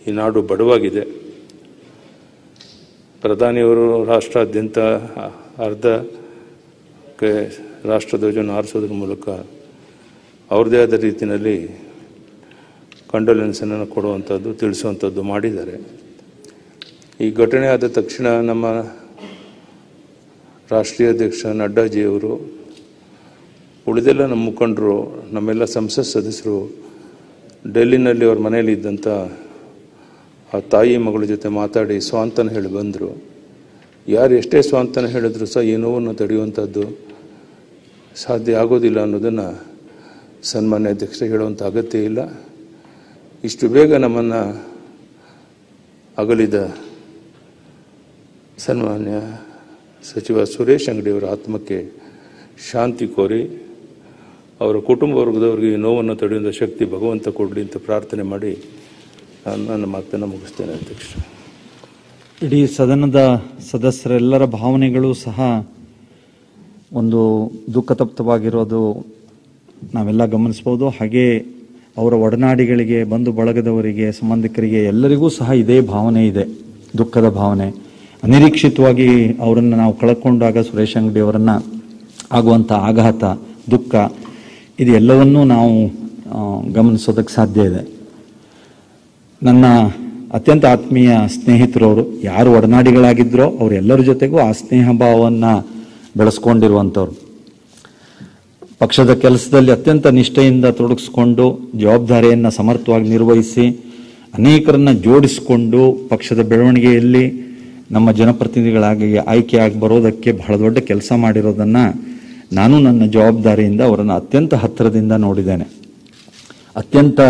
S10: ಈ ನಾಡು ಬಡವಾಗಿದೆ. ಪ್ರಧಾನಿಯವರು ರಾಷ್ಟ್ರಾದ್ಯಂತ ಅರ್ಧ ರಾಷ್ಟ್ರಧ್ವಜವನ್ನು ಆರಿಸೋದ್ರ ಮೂಲಕ ಅವ್ರದ್ದೇ ಆದ ರೀತಿಯಲ್ಲಿ ಕಂಡೋಲೆನ್ಸನ್ನು ಕೊಡುವಂಥದ್ದು, ತಿಳಿಸುವಂಥದ್ದು ಮಾಡಿದ್ದಾರೆ. ಈ ಘಟನೆ ಆದ ತಕ್ಷಣ ನಮ್ಮ ರಾಷ್ಟ್ರೀಯ ಅಧ್ಯಕ್ಷ ನಡ್ಡಾಜಿಯವರು ಉಳಿದೆಲ್ಲ ನಮ್ಮ ಮುಖಂಡರು, ನಮ್ಮೆಲ್ಲ ಸಂಸತ್ ಸದಸ್ಯರು, ಡೆಲ್ಲಿನಲ್ಲಿ ಅವ್ರ ಮನೆಯಲ್ಲಿ ಇದ್ದಂಥ ಆ ತಾಯಿ ಮಗಳ ಜೊತೆ ಮಾತಾಡಿ ಸ್ವಾಂತನ ಹೇಳಿ ಬಂದರು. ಯಾರು ಎಷ್ಟೇ ಸ್ವಾಂತನ ಹೇಳಿದ್ರು ಸಹ ಈ ನೋವನ್ನು ತಡೆಯುವಂಥದ್ದು ಸಾಧ್ಯ ಆಗೋದಿಲ್ಲ ಅನ್ನೋದನ್ನು ಸನ್ಮಾನ್ಯ ಅಧ್ಯಕ್ಷರು ಹೇಳುವಂಥ ಅಗತ್ಯ ಇಲ್ಲ. ಇಷ್ಟು ಬೇಗ ನಮ್ಮನ್ನು ಅಗಲಿದ ಸನ್ಮಾನ್ಯ ಸಚಿವ ಸುರೇಶ್ ಅಂಗಡಿಯವರ ಆತ್ಮಕ್ಕೆ ಶಾಂತಿ ಕೋರಿ ಅವರ ಕುಟುಂಬ ವರ್ಗದವರಿಗೆ ಈ ನೋವನ್ನು ತಡೆಯುವಂಥ ಶಕ್ತಿ ಭಗವಂತ ಕೊಡಲಿ ಅಂತ ಪ್ರಾರ್ಥನೆ ಮಾಡಿ ನಾನು ನನ್ನ ಮಾತನ್ನು ಮುಗಿಸ್ತೇನೆ ಅಧ್ಯಕ್ಷ
S2: ಇಡೀ ಸದನದ ಸದಸ್ಯರೆಲ್ಲರ ಭಾವನೆಗಳು ಸಹ ಒಂದು ದುಃಖತಪ್ತವಾಗಿರೋದು ನಾವೆಲ್ಲ ಗಮನಿಸ್ಬೋದು. ಹಾಗೆ ಅವರ ಒಡನಾಡಿಗಳಿಗೆ, ಬಂಧು ಬಳಗದವರಿಗೆ, ಸಂಬಂಧಿಕರಿಗೆ ಎಲ್ಲರಿಗೂ ಸಹ ಇದೇ ಭಾವನೆ ಇದೆ, ದುಃಖದ ಭಾವನೆ. ಅನಿರೀಕ್ಷಿತವಾಗಿ ಅವರನ್ನು ನಾವು ಕಳ್ಕೊಂಡಾಗ ಸುರೇಶ್ ಅಂಗಡಿ ಅವರನ್ನ ಆಗುವಂಥ ಆಘಾತ, ದುಃಖ, ಇದು ಎಲ್ಲವನ್ನೂ ನಾವು ಗಮನಿಸೋದಕ್ಕೆ ಸಾಧ್ಯ ಇದೆ. ನನ್ನ ಅತ್ಯಂತ ಆತ್ಮೀಯ ಸ್ನೇಹಿತರವರು ಯಾರು ಒಡನಾಡಿಗಳಾಗಿದ್ರೋ ಅವರೆಲ್ಲರ ಜೊತೆಗೂ ಆ ಸ್ನೇಹ ಭಾವವನ್ನು ಬೆಳೆಸ್ಕೊಂಡಿರುವಂಥವ್ರು. ಪಕ್ಷದ ಕೆಲಸದಲ್ಲಿ ಅತ್ಯಂತ ನಿಷ್ಠೆಯಿಂದ ತೊಡಗಿಸ್ಕೊಂಡು ಜವಾಬ್ದಾರಿಯನ್ನು ಸಮರ್ಥವಾಗಿ ನಿರ್ವಹಿಸಿ ಅನೇಕರನ್ನ ಜೋಡಿಸಿಕೊಂಡು ಪಕ್ಷದ ಬೆಳವಣಿಗೆಯಲ್ಲಿ ನಮ್ಮ ಜನಪ್ರತಿನಿಧಿಗಳಾಗಿ ಆಯ್ಕೆಯಾಗಿ ಬರೋದಕ್ಕೆ ಬಹಳ ದೊಡ್ಡ ಕೆಲಸ ಮಾಡಿರೋದನ್ನ ನಾನು ನನ್ನ ಜವಾಬ್ದಾರಿಯಿಂದ ಅವರನ್ನು ಅತ್ಯಂತ ಹತ್ತಿರದಿಂದ ನೋಡಿದ್ದೇನೆ. ಅತ್ಯಂತ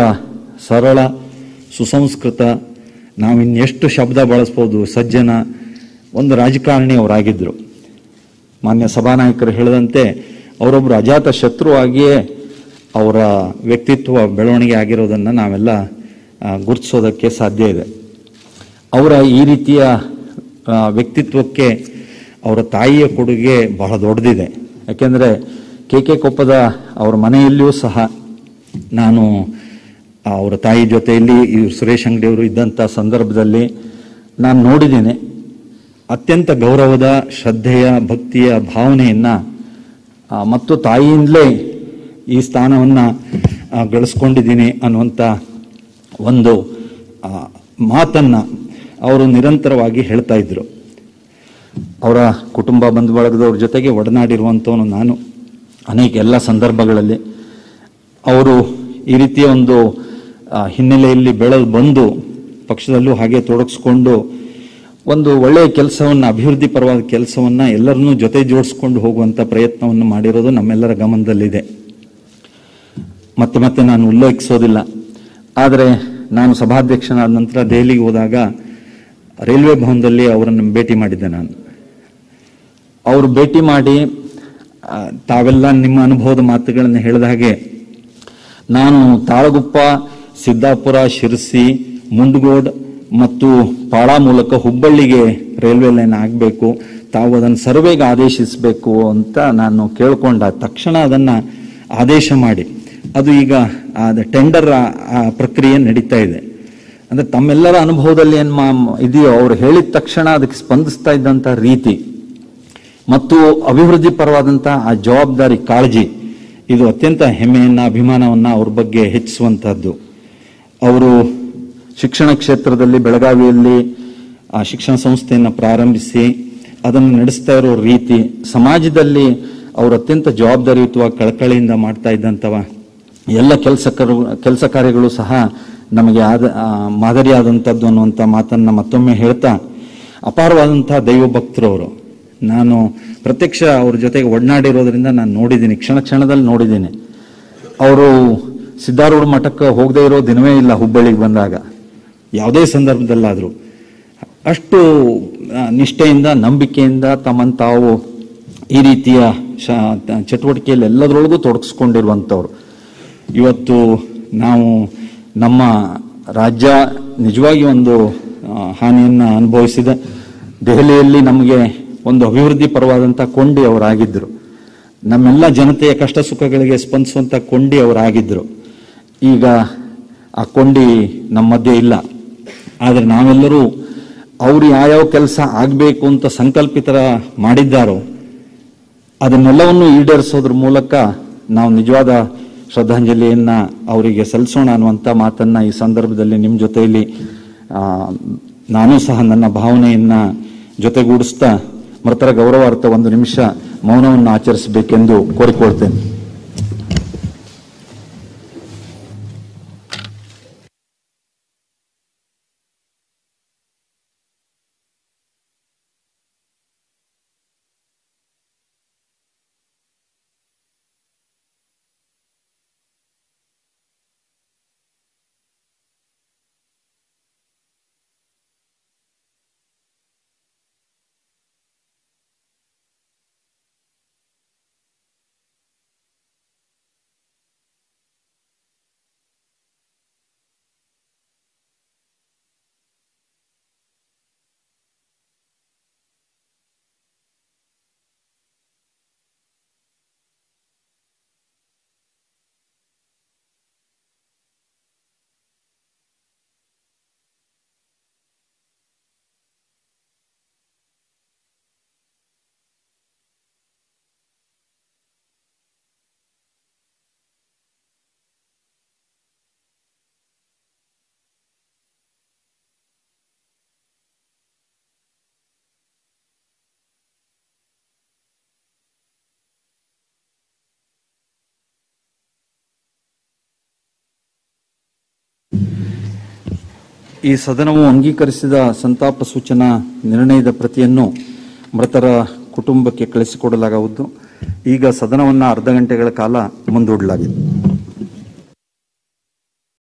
S2: ಸರಳ, ಸುಸಂಸ್ಕೃತ ನಾವಿನ್ನೆಷ್ಟು ಶಬ್ದ ಬಳಸ್ಬೋದು, ಸಜ್ಜನ ಒಂದು ರಾಜಕಾರಣಿ ಅವರಾಗಿದ್ದರು ಮಾನ್ಯ ಸಭಾನಾಯಕರು ಹೇಳಿದಂತೆ ಅವರೊಬ್ಬರು ಅಜಾತ ಶತ್ರುವಾಗಿಯೇ ಅವರ ವ್ಯಕ್ತಿತ್ವ ಬೆಳವಣಿಗೆ ಆಗಿರೋದನ್ನು ನಾವೆಲ್ಲ ಗುರುತಿಸೋದಕ್ಕೆ ಸಾಧ್ಯ ಇದೆ. ಅವರ ಈ ರೀತಿಯ ವ್ಯಕ್ತಿತ್ವಕ್ಕೆ ಅವರ ತಾಯಿಯ ಕೊಡುಗೆ ಬಹಳ ದೊಡ್ಡದಿದೆ. ಯಾಕೆಂದರೆ ಕೆ ಕೆ ಕೊಪ್ಪದ ಅವರ ಮನೆಯಲ್ಲಿಯೂ ಸಹ ನಾನು ಅವರ ತಾಯಿ ಜೊತೆಯಲ್ಲಿ ಈ ಸುರೇಶ್ ಅಂಗಡಿಯವರು ಇದ್ದಂಥ ಸಂದರ್ಭದಲ್ಲಿ ನಾನು ನೋಡಿದ್ದೇನೆ. ಅತ್ಯಂತ ಗೌರವದ, ಶ್ರದ್ಧೆಯ, ಭಕ್ತಿಯ ಭಾವನೆಯನ್ನು ಮತ್ತು ತಾಯಿಯಿಂದಲೇ ಈ ಸ್ಥಾನವನ್ನು ಗಳಿಸ್ಕೊಂಡಿದ್ದೀನಿ ಅನ್ನುವಂಥ ಒಂದು ಮಾತನ್ನು ಅವರು ನಿರಂತರವಾಗಿ ಹೇಳ್ತಾ ಇದ್ರು. ಅವರ ಕುಟುಂಬ ಬಂಧು ಬಳಗದವ್ರ ಜೊತೆಗೆ ಒಡನಾಡಿರುವಂಥವನು ನಾನು. ಅನೇಕ ಎಲ್ಲ ಸಂದರ್ಭಗಳಲ್ಲಿ ಅವರು ಈ ರೀತಿಯ ಒಂದು ಹಿನ್ನೆಲೆಯಲ್ಲಿ ಬೆಳೆದು ಬಂದು ಪಕ್ಷದಲ್ಲೂ ಹಾಗೆ ತೊಡಗಿಸ್ಕೊಂಡು ಒಂದು ಒಳ್ಳೆಯ ಕೆಲಸವನ್ನು, ಅಭಿವೃದ್ಧಿ ಪರವಾದ ಕೆಲಸವನ್ನು ಎಲ್ಲರನ್ನೂ ಜೊತೆ ಜೋಡಿಸ್ಕೊಂಡು ಹೋಗುವಂಥ ಪ್ರಯತ್ನವನ್ನು ಮಾಡಿರೋದು ನಮ್ಮೆಲ್ಲರ ಗಮನದಲ್ಲಿದೆ. ಮತ್ತೆ ಮತ್ತೆ ನಾನು ಉಲ್ಲೇಖಿಸೋದಿಲ್ಲ. ಆದರೆ ನಾನು ಸಭಾಧ್ಯಕ್ಷನಾದ ನಂತರ ದೆಹಲಿಗೆ ಹೋದಾಗ ರೈಲ್ವೆ ಭವನದಲ್ಲಿ ಅವರನ್ನು ಭೇಟಿ ಮಾಡಿದ್ದೆ ನಾನು. ಅವರು ಭೇಟಿ ಮಾಡಿ ತಾವೆಲ್ಲ ನಿಮ್ಮ ಅನುಭವದ ಮಾತುಗಳನ್ನು ಹೇಳಿದ ಹಾಗೆ ನಾನು ತಾಳಗುಪ್ಪ ಸಿದ್ದಾಪುರ, ಶಿರಸಿ, ಮುಂಡಗೋಡ್ ಮತ್ತು ಪಾಳ ಮೂಲಕ ಹುಬ್ಬಳ್ಳಿಗೆ ರೈಲ್ವೆ ಲೈನ್ ಆಗಬೇಕು. ತಾವು ಅದನ್ನು ಸರ್ವೆಗೆ ಆದೇಶಿಸಬೇಕು ಅಂತ ನಾನು ಕೇಳಿಕೊಂಡ ತಕ್ಷಣ ಅದನ್ನು ಆದೇಶ ಮಾಡಿ. ಅದು ಈಗ ಅದು ಟೆಂಡರ್ ಪ್ರಕ್ರಿಯೆ ನಡೀತಾ ಇದೆ. ಅಂದರೆ ತಮ್ಮೆಲ್ಲರ ಅನುಭವದಲ್ಲಿ ಏನು ಮಾ ಇದೆಯೋ ಅವ್ರು ಹೇಳಿದ ತಕ್ಷಣ ಅದಕ್ಕೆ ಸ್ಪಂದಿಸ್ತಾ ಇದ್ದಂಥ ರೀತಿ. ಮತ್ತು ಅಭಿವೃದ್ಧಿ ಪರವಾದಂಥ ಆ ಜವಾಬ್ದಾರಿ ಕಾಳಜಿ, ಇದು ಅತ್ಯಂತ ಹೆಮ್ಮೆಯನ್ನು, ಅಭಿಮಾನವನ್ನು ಅವ್ರ ಬಗ್ಗೆ ಹೆಚ್ಚಿಸುವಂತಹದ್ದು. ಅವರು ಶಿಕ್ಷಣ ಕ್ಷೇತ್ರದಲ್ಲಿ ಬೆಳಗಾವಿಯಲ್ಲಿ, ಆ, ಶಿಕ್ಷಣ ಸಂಸ್ಥೆಯನ್ನು ಪ್ರಾರಂಭಿಸಿ ಅದನ್ನು ನಡೆಸ್ತಾ ಇರೋ ರೀತಿ ಸಮಾಜದಲ್ಲಿ ಅವರು ಅತ್ಯಂತ ಜವಾಬ್ದಾರಿಯುತವಾಗಿ ಕಳಕಳಿಯಿಂದ ಮಾಡ್ತಾ ಇದ್ದಂಥವ ಎಲ್ಲ ಕೆಲಸ ಕೆಲಸ ಕಾರ್ಯಗಳು ಸಹ ನಮಗೆ ಆದ ಮಾದರಿಯಾದಂಥದ್ದು ಅನ್ನುವಂಥ ಮಾತನ್ನು ಮತ್ತೊಮ್ಮೆ ಹೇಳ್ತಾ, ಅಪಾರವಾದಂಥ ದೈವ ಭಕ್ತರು ಅವರು. ನಾನು ಪ್ರತ್ಯಕ್ಷ ಅವ್ರ ಜೊತೆಗೆ ಒಡನಾಡಿರೋದ್ರಿಂದ ನಾನು ನೋಡಿದ್ದೀನಿ, ಕ್ಷಣ ಕ್ಷಣದಲ್ಲಿ ನೋಡಿದ್ದೀನಿ. ಅವರು ಸಿದ್ಧಾರೂಢ ಮಠಕ್ಕೆ ಹೋಗದೇ ಇರೋ ದಿನವೇ ಇಲ್ಲ ಹುಬ್ಬಳ್ಳಿಗೆ ಬಂದಾಗ. ಯಾವುದೇ ಸಂದರ್ಭದಲ್ಲಾದರೂ. ಅಷ್ಟು ನಿಷ್ಠೆಯಿಂದ, ನಂಬಿಕೆಯಿಂದ ತಮ್ಮನ್ನು ತಾವು ಈ ರೀತಿಯ ಶ- ಚಟುವಟಿಕೆಯಲ್ಲಿ ಎಲ್ಲದರೊಳಗೂ ತೊಡಗಿಸ್ಕೊಂಡಿರುವಂಥವ್ರು. ಇವತ್ತು ನಾವು ನಮ್ಮ ರಾಜ್ಯ ನಿಜವಾಗಿ ಒಂದು ಹಾನಿಯನ್ನು ಅನುಭವಿಸಿದೆ. ದೆಹಲಿಯಲ್ಲಿ ನಮಗೆ ಒಂದು ಅಭಿವೃದ್ಧಿ ಪರವಾದಂಥ ಕೊಂಡಿ ಅವರಾಗಿದ್ದರು. ನಮ್ಮೆಲ್ಲ ಜನತೆಯ ಕಷ್ಟ ಸುಖಗಳಿಗೆ ಸ್ಪಂದಿಸುವಂಥ ಕೊಂಡಿ ಅವರಾಗಿದ್ದರು. ಈಗ ಆ ಕೊಂಡಿ ನಮ್ಮ ಮಧ್ಯೆ ಇಲ್ಲ. ಆದರೆ ನಾವೆಲ್ಲರೂ ಅವರು ಯಾವ್ಯಾವ ಕೆಲಸ ಆಗಬೇಕು ಅಂತ ಸಂಕಲ್ಪಿತರ ಮಾಡಿದ್ದಾರೋ ಅದನ್ನೆಲ್ಲವನ್ನು ಈಡೇರಿಸೋದ್ರ ಮೂಲಕ ನಾವು ನಿಜವಾದ ಶ್ರದ್ಧಾಂಜಲಿಯನ್ನು ಅವರಿಗೆ ಸಲ್ಲಿಸೋಣ ಅನ್ನುವಂಥ ಮಾತನ್ನ ಈ ಸಂದರ್ಭದಲ್ಲಿ ನಿಮ್ಮ ಜೊತೆಯಲ್ಲಿ ನಾನು ಸಹ ನನ್ನ ಭಾವನೆಯನ್ನ ಜೊತೆಗೂಡಿಸ್ತಾ ಮೃತರ ಗೌರವಾರ್ಥ ಒಂದು ನಿಮಿಷ ಮೌನವನ್ನು ಆಚರಿಸಬೇಕೆಂದು ಕೋರಿಕೊಳ್ತೇನೆ. ಈ ಸದನವು ಅಂಗೀಕರಿಸಿದ ಸಂತಾಪ ಸೂಚನಾ ನಿರ್ಣಯದ ಪ್ರತಿಯನ್ನು ಮೃತರ ಕುಟುಂಬಕ್ಕೆ ಕಳಿಸಿಕೊಡಲಾಗುವುದು. ಈಗ ಸದನವನ್ನು ಅರ್ಧ ಗಂಟೆಗಳ ಕಾಲ ಮುಂದೂಡಲಾಗಿದೆ.